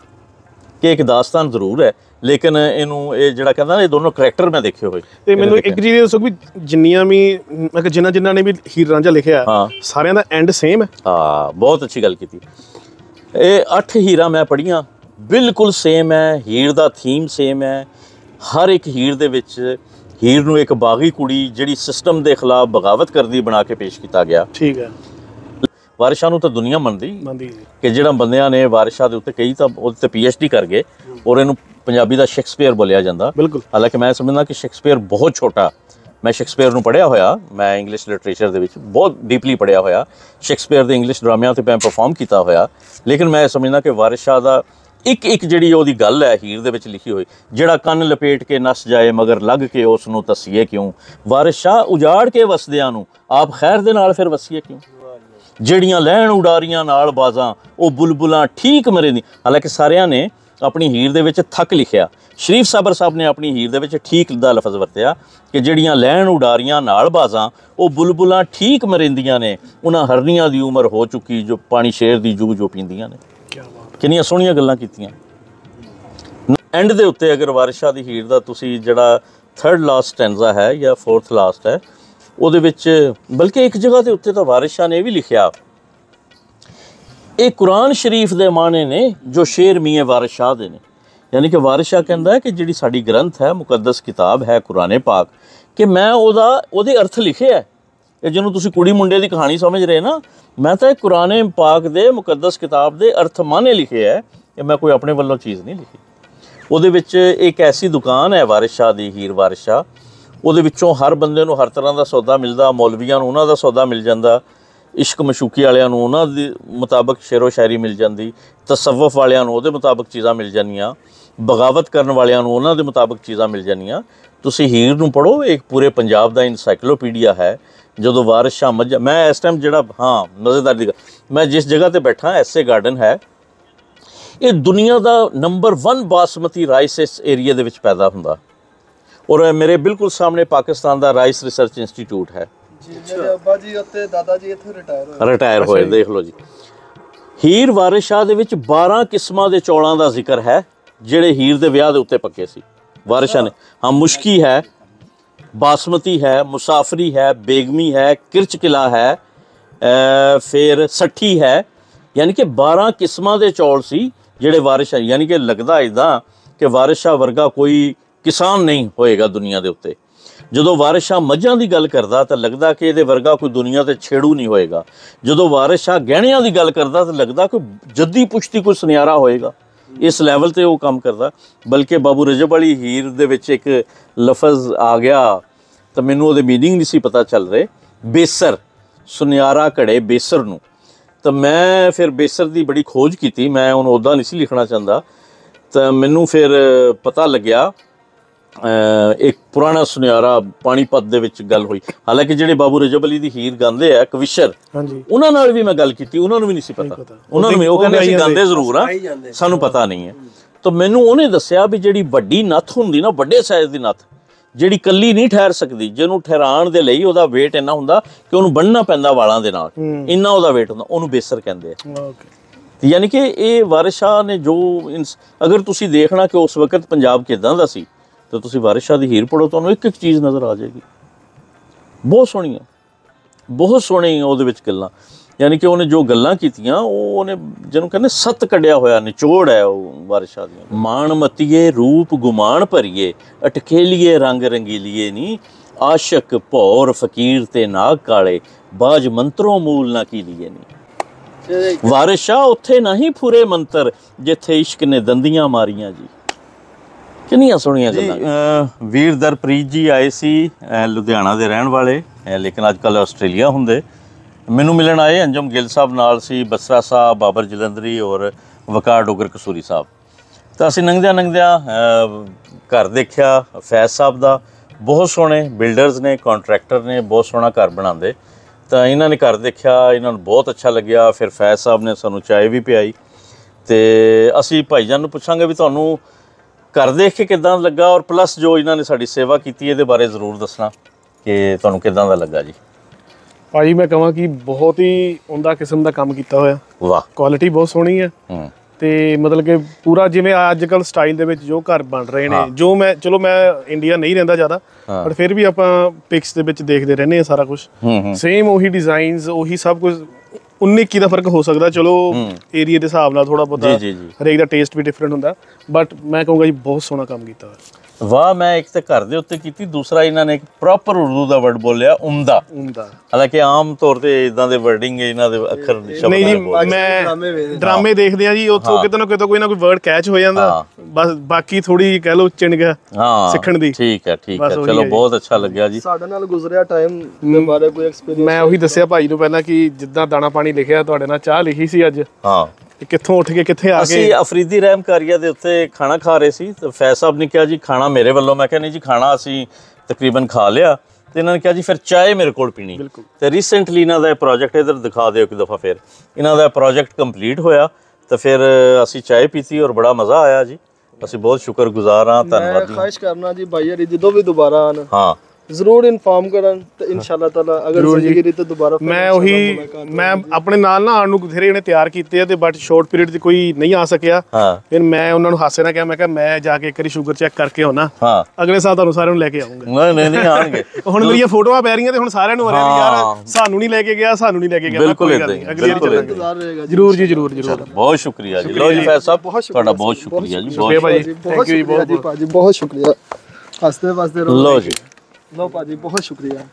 ਕਿ ਇੱਕ ਦਾਸਤਾਨ ਜ਼ਰੂਰ ਹੈ। ਲੇਕਿਨ ਇਹਨੂੰ ਇਹ ਜਿਹੜਾ ਕਹਿੰਦਾ ਇਹ ਦੋਨੋਂ ਕਰੈਕਟਰ ਮੈਂ ਦੇਖੇ ਹੋਏ। ਤੇ ਮੈਨੂੰ ਇੱਕ ਚੀਜ਼ ਦੱਸੋ ਵੀ ਜਿੰਨੀਆਂ ਵੀ ਮੈਂ ਕਿ ਜਿਨ੍ਹਾਂ ਜਿਨ੍ਹਾਂ ਨੇ ਵੀ ਹੀਰ ਰਾਂਝਾ ਲਿਖਿਆ ਹਾਂ। ਸਾਰਿਆਂ ਦਾ ਐਂਡ ਸੇਮ ਹੈ? ਹਾਂ ਬਹੁਤ ਅੱਛੀ ਗੱਲ ਕੀਤੀ। ਇਹ ਅੱਠ ਹੀਰਾ ਮੈਂ ਪੜੀਆਂ ਬਿਲਕੁਲ ਸੇਮ ਹੈ ਹੀਰ ਦਾ ਥੀਮ ਸੇਮ ਹੈ। ਹਰ ਇੱਕ ਹੀਰ ਦੇ ਵਿੱਚ ਹੀਰ ਨੂੰ ਇੱਕ ਬਾਗੀ ਕੁੜੀ ਜਿਹੜੀ ਸਿਸਟਮ ਦੇ ਖਿਲਾਫ ਬਗਾਵਤ ਕਰਦੀ ਬਣਾ ਕੇ ਪੇਸ਼ ਕੀਤਾ ਗਿਆ। ਠੀਕ ਹੈ। ਵਾਰਿਸ਼ਾਂ ਨੂੰ ਤਾਂ ਦੁਨੀਆ ਮੰਨਦੀ। ਜੀ। ਕਿ ਜਿਹੜਾ ਬੰਦਿਆਂ ਨੇ ਵਾਰਿਸ਼ਾਂ ਦੇ ਉੱਤੇ ਕਈ ਤਾਂ ਉਹਦੇ ਤੇ ਪੀਐਚਡੀ ਕਰ ਗਏ ਔਰ ਇਹਨੂੰ ਪੰਜਾਬੀ ਦਾ ਸ਼ੇਕਸਪੀਅਰ ਬੋਲਿਆ ਜਾਂਦਾ। ਬਿਲਕੁਲ। ਹਾਲਾਂਕਿ ਮੈਂ ਸਮਝਦਾ ਕਿ ਸ਼ੇਕਸਪੀਅਰ ਬਹੁਤ ਛੋਟਾ ਮੈਂ ਸ਼ੇਕਸਪੀਅਰ ਨੂੰ ਪੜ੍ਹਿਆ ਹੋਇਆ ਮੈਂ ਇੰਗਲਿਸ਼ ਲਿਟਰੇਚਰ ਦੇ ਵਿੱਚ ਬਹੁਤ ਡੀਪਲੀ ਪੜ੍ਹਿਆ ਹੋਇਆ ਸ਼ੇਕਸਪੀਅਰ ਦੇ ਇੰਗਲਿਸ਼ ਡਰਾਮਿਆਂ ਤੇ ਮੈਂ ਪਰਫਾਰਮ ਕੀਤਾ ਹੋਇਆ ਲੇਕਿਨ ਮੈਂ ਸਮਝਦਾ ਕਿ ਵਾਰਿਸ ਦਾ ਇੱਕ ਇੱਕ ਜਿਹੜੀ ਉਹਦੀ ਗੱਲ ਹੈ ਹੀਰ ਦੇ ਵਿੱਚ ਲਿਖੀ ਹੋਈ ਜਿਹੜਾ ਕੰਨ ਲਪੇਟ ਕੇ ਨਸ ਜਾਏ ਮਗਰ ਲੱਗ ਕੇ ਉਸ ਨੂੰ ਤਸੀਏ ਕਿਉਂ? ਵਾਰਿਸ ਉਜਾੜ ਕੇ ਵਸਦਿਆਂ ਨੂੰ ਆਪ ਖੈਰ ਦੇ ਨਾਲ ਫਿਰ ਵਸੀਏ ਕਿਉਂ? ਜਿਹੜੀਆਂ ਲੈਣ ਉਡਾਰੀਆਂ ਨਾਲ ਬਾਜ਼ਾਂ ਉਹ ਬੁਲਬੁਲਾਂ ਠੀਕ ਮਰੇ ਦੀ ਹਾਲਾਂਕਿ ਸਾਰਿਆਂ ਨੇ ਆਪਣੀ ਹੀਰ ਦੇ ਵਿੱਚ ਥੱਕ ਲਿਖਿਆ। ਸ਼ਰੀਫ ਸਾਬਰ ਸਾਹਿਬ ਨੇ ਆਪਣੀ ਹੀਰ ਦੇ ਵਿੱਚ ਠੀਕ ਦਾ ਲਫ਼ਜ਼ ਵਰਤਿਆ ਕਿ ਜਿਹੜੀਆਂ ਲੈਣ ਉਡਾਰੀਆਂ ਨਾਲ ਬਾਜ਼ਾਂ ਉਹ ਬੁਲਬੁਲਾਂ ਠੀਕ ਮਰਿੰਦੀਆਂ ਨੇ। ਉਹਨਾਂ ਹਰਨੀਆਂ ਦੀ ਉਮਰ ਹੋ ਚੁੱਕੀ ਜੋ ਪਾਣੀ ਸ਼ੇਰ ਦੀ ਜੂਗ ਜੋ ਪੀਂਦੀਆਂ ਨੇ। ਕਿੰਨੀਆਂ ਸੋਹਣੀਆਂ ਗੱਲਾਂ ਕੀਤੀਆਂ। ਐਂਡ ਦੇ ਉੱਤੇ ਅਗਰ ਵਾਰਿਸ਼ਾ ਦੀ ਹੀਰ ਦਾ ਤੁਸੀਂ ਜਿਹੜਾ ਥਰਡ ਲਾਸਟ ਸਟੈਂਜ਼ਾ ਹੈ ਜਾਂ ਫੋਰਥ ਲਾਸਟ ਹੈ ਉਹਦੇ ਵਿੱਚ ਬਲਕਿ ਇੱਕ ਜਗ੍ਹਾ ਦੇ ਉੱਤੇ ਤਾਂ ਵਾਰਿਸ਼ਾ ਨੇ ਇਹ ਵੀ ਲਿਖਿਆ। ਇਹ ਕੁਰਾਨ ਸ਼ਰੀਫ ਦੇ ਮਾਣੇ ਨੇ ਜੋ ਸ਼ੇਰ ਮੀਏ ਵਾਰਿਸ ਸ਼ਾਹ ਦੇ ਨੇ। ਯਾਨੀ ਕਿ ਵਾਰਿਸ ਸ਼ਾਹ ਕਹਿੰਦਾ ਹੈ ਕਿ ਜਿਹੜੀ ਸਾਡੀ ਗ੍ਰੰਥ ਹੈ, ਮੁਕੱਦਸ ਕਿਤਾਬ ਹੈ ਕੁਰਾਨੇ ਪਾਕ, ਕਿ ਮੈਂ ਉਹਦਾ, ਉਹਦੇ ਅਰਥ ਲਿਖੇ ਹੈ। ਇਹ ਜਿਹਨੂੰ ਤੁਸੀਂ ਕੁੜੀ ਮੁੰਡੇ ਦੀ ਕਹਾਣੀ ਸਮਝ ਰਹੇ ਨਾ, ਮੈਂ ਤਾਂ ਇਹ ਕੁਰਾਨੇ ਪਾਕ ਦੇ, ਮੁਕੱਦਸ ਕਿਤਾਬ ਦੇ ਅਰਥ ਮਾਨੇ ਲਿਖੇ ਹੈ ਕਿ ਮੈਂ ਕੋਈ ਆਪਣੇ ਵੱਲੋਂ ਚੀਜ਼ ਨਹੀਂ ਲਿਖੀ। ਉਹਦੇ ਵਿੱਚ ਇੱਕ ਐਸੀ ਦੁਕਾਨ ਹੈ ਵਾਰਿਸ ਸ਼ਾਹ ਦੀ, ਹੀਰ ਵਾਰਿਸ ਸ਼ਾਹ। ਉਹਦੇ ਵਿੱਚੋਂ ਹਰ ਬੰਦੇ ਨੂੰ ਹਰ ਤਰ੍ਹਾਂ ਦਾ ਸੌਦਾ ਮਿਲਦਾ, ਮੌਲਵੀਆਂ ਨੂੰ ਉਹਨਾਂ ਦਾ ਸੌਦਾ ਮਿਲ ਜਾਂਦਾ। ਇਸ਼ਕ ਮਸ਼ੂਕੀ ਵਾਲਿਆਂ ਨੂੰ ਉਹਨਾਂ ਦੇ ਮੁਤਾਬਕ ਸ਼ੇਰੋ ਸ਼ਾਇਰੀ ਮਿਲ ਜਾਂਦੀ, ਤਸਵਫ ਵਾਲਿਆਂ ਨੂੰ ਉਹਦੇ ਮੁਤਾਬਕ ਚੀਜ਼ਾਂ ਮਿਲ ਜਾਂਦੀਆਂ, ਬਗਾਵਤ ਕਰਨ ਵਾਲਿਆਂ ਨੂੰ ਉਹਨਾਂ ਦੇ ਮੁਤਾਬਕ ਚੀਜ਼ਾਂ ਮਿਲ ਜਾਂਦੀਆਂ। ਤੁਸੀਂ ਹੀਰ ਨੂੰ ਪੜੋ ਇੱਕ ਪੂਰੇ ਪੰਜਾਬ ਦਾ ਇਨਸਾਈਕਲੋਪੀਡੀਆ ਹੈ। ਜਦੋਂ ਵਾਰਿਸ ਸ਼ਾਹ ਮੱਝ, ਮੈਂ ਇਸ ਟਾਈਮ ਜਿਹੜਾ, ਹਾਂ ਮਜ਼ੇਦਾਰ ਦੀ ਮੈਂ ਜਿਸ ਜਗ੍ਹਾ ਤੇ ਬੈਠਾ, ਐਸੇ ਗਾਰਡਨ ਹੈ। ਇਹ ਦੁਨੀਆ ਦਾ ਨੰਬਰ 1 ਬਾਸਮਤੀ ਰਾਈਸ ਇਸ ਏਰੀਆ ਦੇ ਵਿੱਚ ਪੈਦਾ ਹੁੰਦਾ। ਔਰ ਮੇਰੇ ਬਿਲਕੁਲ ਸਾਹਮਣੇ ਪਾਕਿਸਤਾਨ ਦਾ ਰਾਈਸ ਰਿਸਰਚ ਇੰਸਟੀਚਿਊਟ ਹੈ। ਮੇਰੇ ਅੱਬਾ ਜੀ ਅਤੇ ਦਾਦਾ ਜੀ ਇੱਥੇ ਰਿਟਾਇਰ ਹੋਏ। ਰਿਟਾਇਰ ਹੋਏ ਦੇਖ ਲਓ ਜੀ। ਹੀਰ ਵਾਰਿਸ ਸ਼ਾਹ ਦੇ ਵਿੱਚ 12 ਕਿਸਮਾਂ ਦੇ ਚੌਲਾਂ ਦਾ ਜ਼ਿਕਰ ਹੈ ਜਿਹੜੇ ਹੀਰ ਦੇ ਵਿਆਹ ਦੇ ਉੱਤੇ ਪੱਕੇ ਸੀ। ਵਾਰਿਸ ਸ਼ਾਹ ਨੇ ਹਾਂ ਮੁਸ਼ਕੀ ਹੈ ਬਾਸਮਤੀ ਹੈ ਮੁਸਾਫਰੀ ਹੈ ਬੇਗਮੀ ਹੈ ਕਿਰਚ ਕਿਲਾ ਹੈ ਅ, ਫਿਰ ਸੱਠੀ ਹੈ। ਯਾਨੀ ਕਿ 12 ਕਿਸਮਾਂ ਦੇ ਚੌਲ ਸੀ ਜਿਹੜੇ ਵਾਰਿਸ ਸ਼ਾਹ ਯਾਨੀ ਕਿ ਲੱਗਦਾ ਇਦਾਂ ਕਿ ਵਾਰਿਸ ਸ਼ਾਹ ਵਰਗਾ ਕੋਈ ਕਿਸਾਨ ਨਹੀਂ ਹੋਏਗਾ ਦੁਨੀਆ ਦੇ ਉੱਤੇ। ਜਦੋਂ ਵਾਰਿਸ ਸ਼ਾਹ ਮੱਝਾਂ ਦੀ ਗੱਲ ਕਰਦਾ ਤਾਂ ਲੱਗਦਾ ਕਿ ਇਹਦੇ ਵਰਗਾ ਕੋਈ ਦੁਨੀਆ ਤੇ ਛੇੜੂ ਨਹੀਂ ਹੋਏਗਾ। ਜਦੋਂ ਵਾਰਿਸ ਸ਼ਾਹ ਗਹਿਣਿਆਂ ਦੀ ਗੱਲ ਕਰਦਾ ਤਾਂ ਲੱਗਦਾ ਕੋਈ ਜੱਦੀ ਪੁਸ਼ਤੀ ਕੋਈ ਸੁਨਿਆਰਾ ਹੋਏਗਾ। ਇਸ ਲੈਵਲ ਤੇ ਉਹ ਕੰਮ ਕਰਦਾ। ਬਲਕਿ ਬਾਬੂ ਰਜਬ ਵਾਲੀ ਹੀਰ ਦੇ ਵਿੱਚ ਇੱਕ ਲਫ਼ਜ਼ ਆ ਗਿਆ, ਤਾਂ ਮੈਨੂੰ ਉਹਦੇ ਮੀਨਿੰਗ ਨਹੀਂ ਸੀ ਪਤਾ ਚੱਲ ਰਹੇ। ਬੇਸਰ, ਸੁਨਿਆਰਾ ਘੜੇ ਬੇਸਰ ਨੂੰ। ਤਾਂ ਮੈਂ ਫਿਰ ਬੇਸਰ ਦੀ ਬੜੀ ਖੋਜ ਕੀਤੀ। ਮੈਂ ਉਹਨੂੰ ਉਦਾਂ ਨਹੀਂ ਸੀ ਲਿਖਣਾ ਚਾਹੁੰਦਾ। ਤਾਂ ਮੈਨੂੰ ਫਿਰ ਪਤਾ ਲੱਗਿਆ ਇੱਕ ਪੁਰਾਣਾ ਸੁਨਿਆਰਾ ਪਾਣੀਪਤ ਦੇ ਵਿੱਚ ਗੱਲ ਹੋਈ। ਹਾਲਾਂਕਿ ਜਿਹੜੇ ਬਾਬੂ ਰਜਬ ਅਲੀ ਦੀ ਹੀਰ ਗਾਉਂਦੇ ਆ ਕਵਿਸ਼ਰ ਹਾਂਜੀ। ਉਹਨਾਂ ਨਾਲ ਵੀ ਮੈਂ ਗੱਲ ਕੀਤੀ ਉਹਨਾਂ ਨੂੰ ਵੀ ਨਹੀਂ ਸੀ ਪਤਾ। ਉਹਨਾਂ ਨੂੰ ਉਹ ਕਹਿੰਦੇ ਅਸੀਂ ਗਾਉਂਦੇ ਜ਼ਰੂਰ ਆ ਸਾਨੂੰ ਪਤਾ ਨਹੀਂ ਹੈ। ਤਾਂ ਮੈਨੂੰ ਉਹਨੇ ਦੱਸਿਆ ਵੀ ਜਿਹੜੀ ਵੱਡੀ ਨੱਥ ਹੁੰਦੀ ਨਾ ਵੱਡੇ ਸਾਈਜ਼ ਦੀ ਨੱਥ ਜਿਹੜੀ ਕੱਲੀ ਨਹੀਂ ਠਹਿਰ ਸਕਦੀ ਜਿਹਨੂੰ ਠਹਿਰਾਣ ਦੇ ਲਈ ਉਹਦਾ weight ਇੰਨਾ ਹੁੰਦਾ ਕਿ ਉਹਨੂੰ ਬੰਨਣਾ ਪੈਂਦਾ ਵਾਲਾਂ ਦੇ ਨਾਲ। ਇੰਨਾ ਉਹਦਾ weight ਹੁੰਦਾ ਉਹਨੂੰ ਬੇਸਰ ਕਹਿੰਦੇ ਆ। ਯਾਨੀ ਕਿ ਇਹ ਵਾਰਿਸ ਸ਼ਾਹ ਨੇ ਜੋ ਅਗਰ ਤੁਸੀਂ ਦੇਖਣਾ ਕਿ ਉਸ ਵਕਤ ਪੰਜਾਬ ਕਿਦਾਂ ਦਾ ਸੀ ਤੇ ਤੁਸੀਂ ਵਾਰਿਸ ਦੀ ਹੀਰ ਪੜੋ, ਤੁਹਾਨੂੰ ਇੱਕ ਇੱਕ ਚੀਜ਼ ਨਜ਼ਰ ਆ ਜਾਏਗੀ। ਬਹੁਤ ਸੋਹਣੀਆਂ, ਬਹੁਤ ਸੋਹਣੀ ਉਹਦੇ ਵਿੱਚ ਗੱਲਾਂ। ਯਾਨੀ ਕਿ ਉਹਨੇ ਜੋ ਗੱਲਾਂ ਕੀਤੀਆਂ, ਉਹ ਉਹਨੇ ਜਿਹਨੂੰ ਕਹਿੰਦੇ ਸੱਤ ਕੱਢਿਆ ਹੋਇਆ, ਨਿਚੋੜ ਹੈ ਉਹ ਵਾਰਿਸ ਸ਼ਾਹ ਦੀਆਂ। ਮਾਣ ਮਤੀਏ, ਰੂਪ ਗੁਮਾਨ ਭਰੀਏ, ਅਟਕੇਲੀਏ, ਰੰਗ ਰੰਗੀਲੀਏ ਨੀ। ਆਸ਼ਕ, ਭੌਰ, ਫਕੀਰ ਤੇ ਨਾਗ ਕਾਲੇ, ਬਾਜ ਮੰਤਰੋਂ ਮੂਲ ਨਾ ਕੀਲੀਏ ਨੀ। ਵਾਰਿਸ ਸ਼ਾਹ ਉੱਥੇ ਨਹੀਂ, ਫੁਰੇ ਮੰਤਰ, ਜਿੱਥੇ ਇਸ਼ਕ ਨੇ ਦੰਦੀਆਂ ਮਾਰੀਆਂ ਜੀ। ਕਿੰਨੀਆਂ ਸੋਹਣੀਆਂ ਗੱਲਾਂ। ਵੀਰ ਦਰਪ੍ਰੀਤ ਜੀ ਆਏ ਸੀ ਲੁਧਿਆਣਾ ਦੇ ਰਹਿਣ ਵਾਲੇ ਲੇਕਿਨ ਅੱਜ ਕੱਲ ਆਸਟ੍ਰੇਲੀਆ ਹੁੰਦੇ। ਮੈਨੂੰ ਮਿਲਣ ਆਏ ਅੰਜਮ ਗਿੱਲ ਸਾਹਿਬ ਨਾਲ ਸੀ ਬਸਰਾ ਸਾਹਿਬ ਬਾਬਰ ਜਲੰਧਰੀ ਔਰ ਵਕਾਰ ਡੋਗਰ ਕਸੂਰੀ ਸਾਹਿਬ। ਤਾਂ ਅਸੀਂ ਨੰਗਦਿਆਂ ਨੰਗਦਿਆਂ ਘਰ ਦੇਖਿਆ ਫੈਜ਼ ਸਾਹਿਬ ਦਾ। ਬਹੁਤ ਸੋਹਣੇ ਬਿਲਡਰਸ ਨੇ ਕੰਟਰੈਕਟਰ ਨੇ ਬਹੁਤ ਸੋਹਣਾ ਘਰ ਬਣਾਉਂਦੇ। ਤਾਂ ਇਹਨਾਂ ਨੇ ਘਰ ਦੇਖਿਆ ਇਹਨਾਂ ਨੂੰ ਬਹੁਤ ਅੱਛਾ ਲੱਗਿਆ। ਫਿਰ ਫੈਜ਼ ਸਾਹਿਬ ਨੇ ਸਾਨੂੰ ਚਾय ਵੀ ਪਿਆਈ। ਤੇ ਅਸੀਂ ਭਾਈਜਾਨ ਨੂੰ ਪੁੱਛਾਂਗੇ ਵੀ ਤੁਹਾਨੂੰ ਘਰ ਦੇਖ ਕੇ ਕਿਦਾਂ ਲੱਗਾ ਔਰ ਪਲੱਸ ਜੋ ਇਹਨਾਂ ਨੇ ਸਾਡੀ ਸੇਵਾ ਕੀਤੀ ਇਹਦੇ ਬਾਰੇ ਜ਼ਰੂਰ ਦੱਸਣਾ ਕਿ ਤੁਹਾਨੂੰ ਕਿਦਾਂ ਦਾ ਲੱਗਾ ਜੀ। ਭਾਜੀ ਮੈਂ ਕਹਾਂ ਕਿ ਬਹੁਤ ਹੀ ਉਹਦਾ ਕਿਸਮ ਦਾ ਕੰਮ ਕੀਤਾ ਹੋਇਆ। ਵਾਹ। ਕੁਆਲਿਟੀ ਬਹੁਤ ਸੋਹਣੀ ਹੈ। ਹੂੰ। ਤੇ ਮਤਲਬ ਕਿ ਪੂਰਾ ਜਿਵੇਂ ਅੱਜ ਕੱਲ ਸਟਾਈਲ ਦੇ ਵਿੱਚ ਜੋ ਘਰ ਬਣ ਰਹੇ ਨੇ ਜੋ ਮੈਂ ਚਲੋ ਮੈਂ ਇੰਡੀਆ ਨਹੀਂ ਰਹਿੰਦਾ ਜ਼ਿਆਦਾ ਪਰ ਫਿਰ ਵੀ ਆਪਾਂ ਪਿਕਸ ਦੇ ਵਿੱਚ ਦੇਖਦੇ ਰਹਿੰਦੇ ਆ ਸਾਰਾ ਕੁਝ ਸੇਮ ਉਹੀ ਡਿਜ਼ਾਈਨਸ ਉਹੀ ਸਭ ਕੁਝ 19 ਕੀ ਦਾ ਫ਼ਰਕ ਹੋ ਸਕਦਾ ਚਲੋ ਏਰੀਆ ਦੇ ਹਿਸਾਬ ਨਾਲ ਥੋੜਾ ਬਹੁਤਾ। ਹਰੇਕ ਦਾ ਟੇਸਟ ਵੀ ਡਿਫਰੈਂਟ ਹੁੰਦਾ ਬਟ ਮੈਂ ਕਹੂੰਗਾ ਜੀ ਬਹੁਤ ਸੋਹਣਾ ਕੰਮ ਕੀਤਾ ਹੋਇਆ ਵਾਹ ਮੈਂ ਇੱਕ ਤੇ ਘਰ ਦੇ ਉੱਤੇ ਕੀਤੀ ਦੂਸਰਾ ਇਹਨਾਂ ਨੇ ਇੱਕ ਪ੍ਰੋਪਰ ਉਰਦੂ ਦਾ ਵਰਡ ਬੋਲਿਆ ਉਮਦਾ। ਹੁੰਦਾ ਹਾਲਾਂਕਿ ਆਮ ਤੌਰ ਤੇ ਇਦਾਂ ਦੇ ਵਰਡਿੰਗ ਇਹਨਾਂ ਦੇ ਅੱਖਰ ਸ਼ਬਦ ਨਹੀਂ ਜੀ। ਮੈਂ ਡਰਾਮੇ ਦੇਖਦੇ ਆ ਜੀ ਉੱਥੋਂ ਕਿਤੇ ਨਾ ਕਿਤੇ ਕੋਈ ਨਾ ਕੋਈ ਵਰਡ ਕੈਚ ਹੋ ਜਾਂਦਾ। ਬਸ ਬਾਕੀ ਥੋੜੀ ਕਹਿ ਲਓ ਚਿਣ ਗਿਆ ਹਾਂ ਸਿੱਖਣ ਦੀ। ਠੀਕ ਹੈ ਠੀਕ ਹੈ। ਚਲੋ। ਬਹੁਤ ਅੱਛਾ ਲੱਗਿਆ ਜੀ। ਸਾਡੇ ਨਾਲ ਗੁਜ਼ਰਿਆ ਟਾਈਮ ਦੇ ਬਾਰੇ ਕੋਈ ਐਕਸਪੀਰੀਅੰਸ ਮੈਂ ਉਹੀ ਦੱਸਿਆ ਭਾਈ ਨੂੰ ਪਹਿਲਾਂ ਕਿ ਜਿੱਦਾਂ ਦਾਣਾ ਪਾਣੀ ਲਿਖਿਆ ਤੁਹਾਡੇ ਨਾਲ ਚਾਹ ਲਿਖੀ ਸੀ ਅੱਜ। ਹਾਂ। ਕਿੱਥੋਂ ਉੱਠ ਕੇ ਕਿੱਥੇ ਆ ਗਏ? ਅਸੀਂ ਅਫਰੀਦੀ ਰਹਿਮਕਾਰੀਆ ਦੇ ਉੱਤੇ ਖਾਣਾ ਖਾ ਰਹੇ ਸੀ ਤੇ ਫੈਜ਼ ਸਾਹਿਬ ਨੇ ਕਿਹਾ ਜੀ ਖਾਣਾ ਮੇਰੇ ਵੱਲੋਂ। ਮੈਂ ਕਿਹਾ ਨਹੀਂ ਜੀ ਖਾਣਾ ਅਸੀਂ ਤਕਰੀਬਨ ਖਾ ਲਿਆ। ਤੇ ਇਹਨਾਂ ਨੇ ਕਿਹਾ ਜੀ ਫਿਰ ਚਾਹ ਮੇਰੇ ਕੋਲ ਪੀਣੀ। ਤੇ ਰੀਸੈਂਟਲੀ ਇਹਨਾਂ ਦਾ ਪ੍ਰੋਜੈਕਟ ਇਧਰ ਦਿਖਾ ਦਿਓ ਇੱਕ ਦਫਾ ਫਿਰ। ਇਹਨਾਂ ਦਾ ਪ੍ਰੋਜੈਕਟ ਕੰਪਲੀਟ ਹੋਇਆ ਤਾਂ ਫਿਰ ਅਸੀਂ ਚਾਹ ਪੀਤੀ ਔਰ ਬੜਾ ਮਜ਼ਾ ਆਇਆ ਜੀ। ਅਸੀਂ ਬਹੁਤ ਸ਼ੁਕਰਗੁਜ਼ਾਰ ਹਾਂ ਮੈਂ ਧੰਨਵਾਦੀ ਖਾਹਿਸ਼ ਕਰਨਾ ਜੀ ਭਾਈ ਹਰੀ ਜਦੋਂ ਵੀ ਦੁਬਾਰਾ ਆਣ ਹਾਂ। ਜ਼ਰੂਰ ਇਨਫਾਰਮ ਕਰਨ ਤੇ ਇਨਸ਼ਾਅੱਲਾ ਤਾਲਾ ਅਗਰ ਜ਼ਿੰਦਗੀ ਦੀ ਤੇ ਦੁਬਾਰਾ ਮੈਂ ਉਹੀ ਮੈਂ ਆਪਣੇ ਨਾਲ ਨਾ ਆਉਣ ਨੂੰ ਬਥੇਰੇ ਇਹਨੇ ਤਿਆਰ ਕੀਤੇ ਆ ਤੇ ਬਟ ਸ਼ਾਰਟ ਪੀਰੀਅਡ 'ਚ ਕੋਈ ਨਹੀਂ ਆ ਸਕਿਆ। ਹਾਂ। ਫਿਰ ਮੈਂ ਉਹਨਾਂ ਨੂੰ ਹਾਸੇ ਨਾਲ ਕਿਹਾ ਮੈਂ ਕਿਹਾ ਮੈਂ ਜਾ ਕੇ ਇੱਕ ਵਾਰੀ ਸ਼ੂਗਰ ਚੈੱਕ ਕਰਕੇ ਆਉਣਾ। ਹਾਂ। ਅਗਲੇ ਸਾਲ ਤੁਹਾਨੂੰ ਸਾਰਿਆਂ ਨੂੰ ਲੈ ਕੇ ਆਉਂਗਾ। ਨਹੀਂ ਨਹੀਂ ਨਹੀਂ ਆਣਗੇ ਹੁਣ ਮੇਰੀਆਂ ਫੋਟੋਆਂ ਪੈ ਰਹੀਆਂ ਤੇ ਹੁਣ ਸਾਰਿਆਂ ਨੂੰ ਆ ਰਿਹਾ। ਯਾਰ ਸਾਨੂੰ ਨਹੀਂ ਲੈ ਕੇ ਗਿਆ ਸਾਨੂੰ ਨਹੀਂ ਲੈ ਕੇ ਗਿਆ। ਬਿਲਕੁਲ ਅਗਲੀ ਵਾਰੀ ਇੰਤਜ਼ਾਰ ਰਹੇਗਾ ਜੀ ਜਰੂਰ ਜੀ ਜਰੂਰ ਜਰੂਰ ਬਹੁਤ ਸ਼ੁਕਰੀਆ ਜੀ। ਲੋ ਜੀ ਫੈਜ਼ ਸਾਹਿਬ ਤੁਹਾਡਾ ਬਹੁਤ ਸ਼ੁਕਰੀਆ ਜੀ ਬਹੁਤ ਸ਼ੁਕਰੀਆ ਜੀ ਬਹੁਤ ਸ਼ੁਕਰੀਆ। ਹੱਸਦੇ ਵਸਦੇ ਰਹੋ। ਲੋ ਜੀ। ਲੋ ਭਾਜੀ ਬਹੁਤ ਸ਼ੁਕਰੀਆ।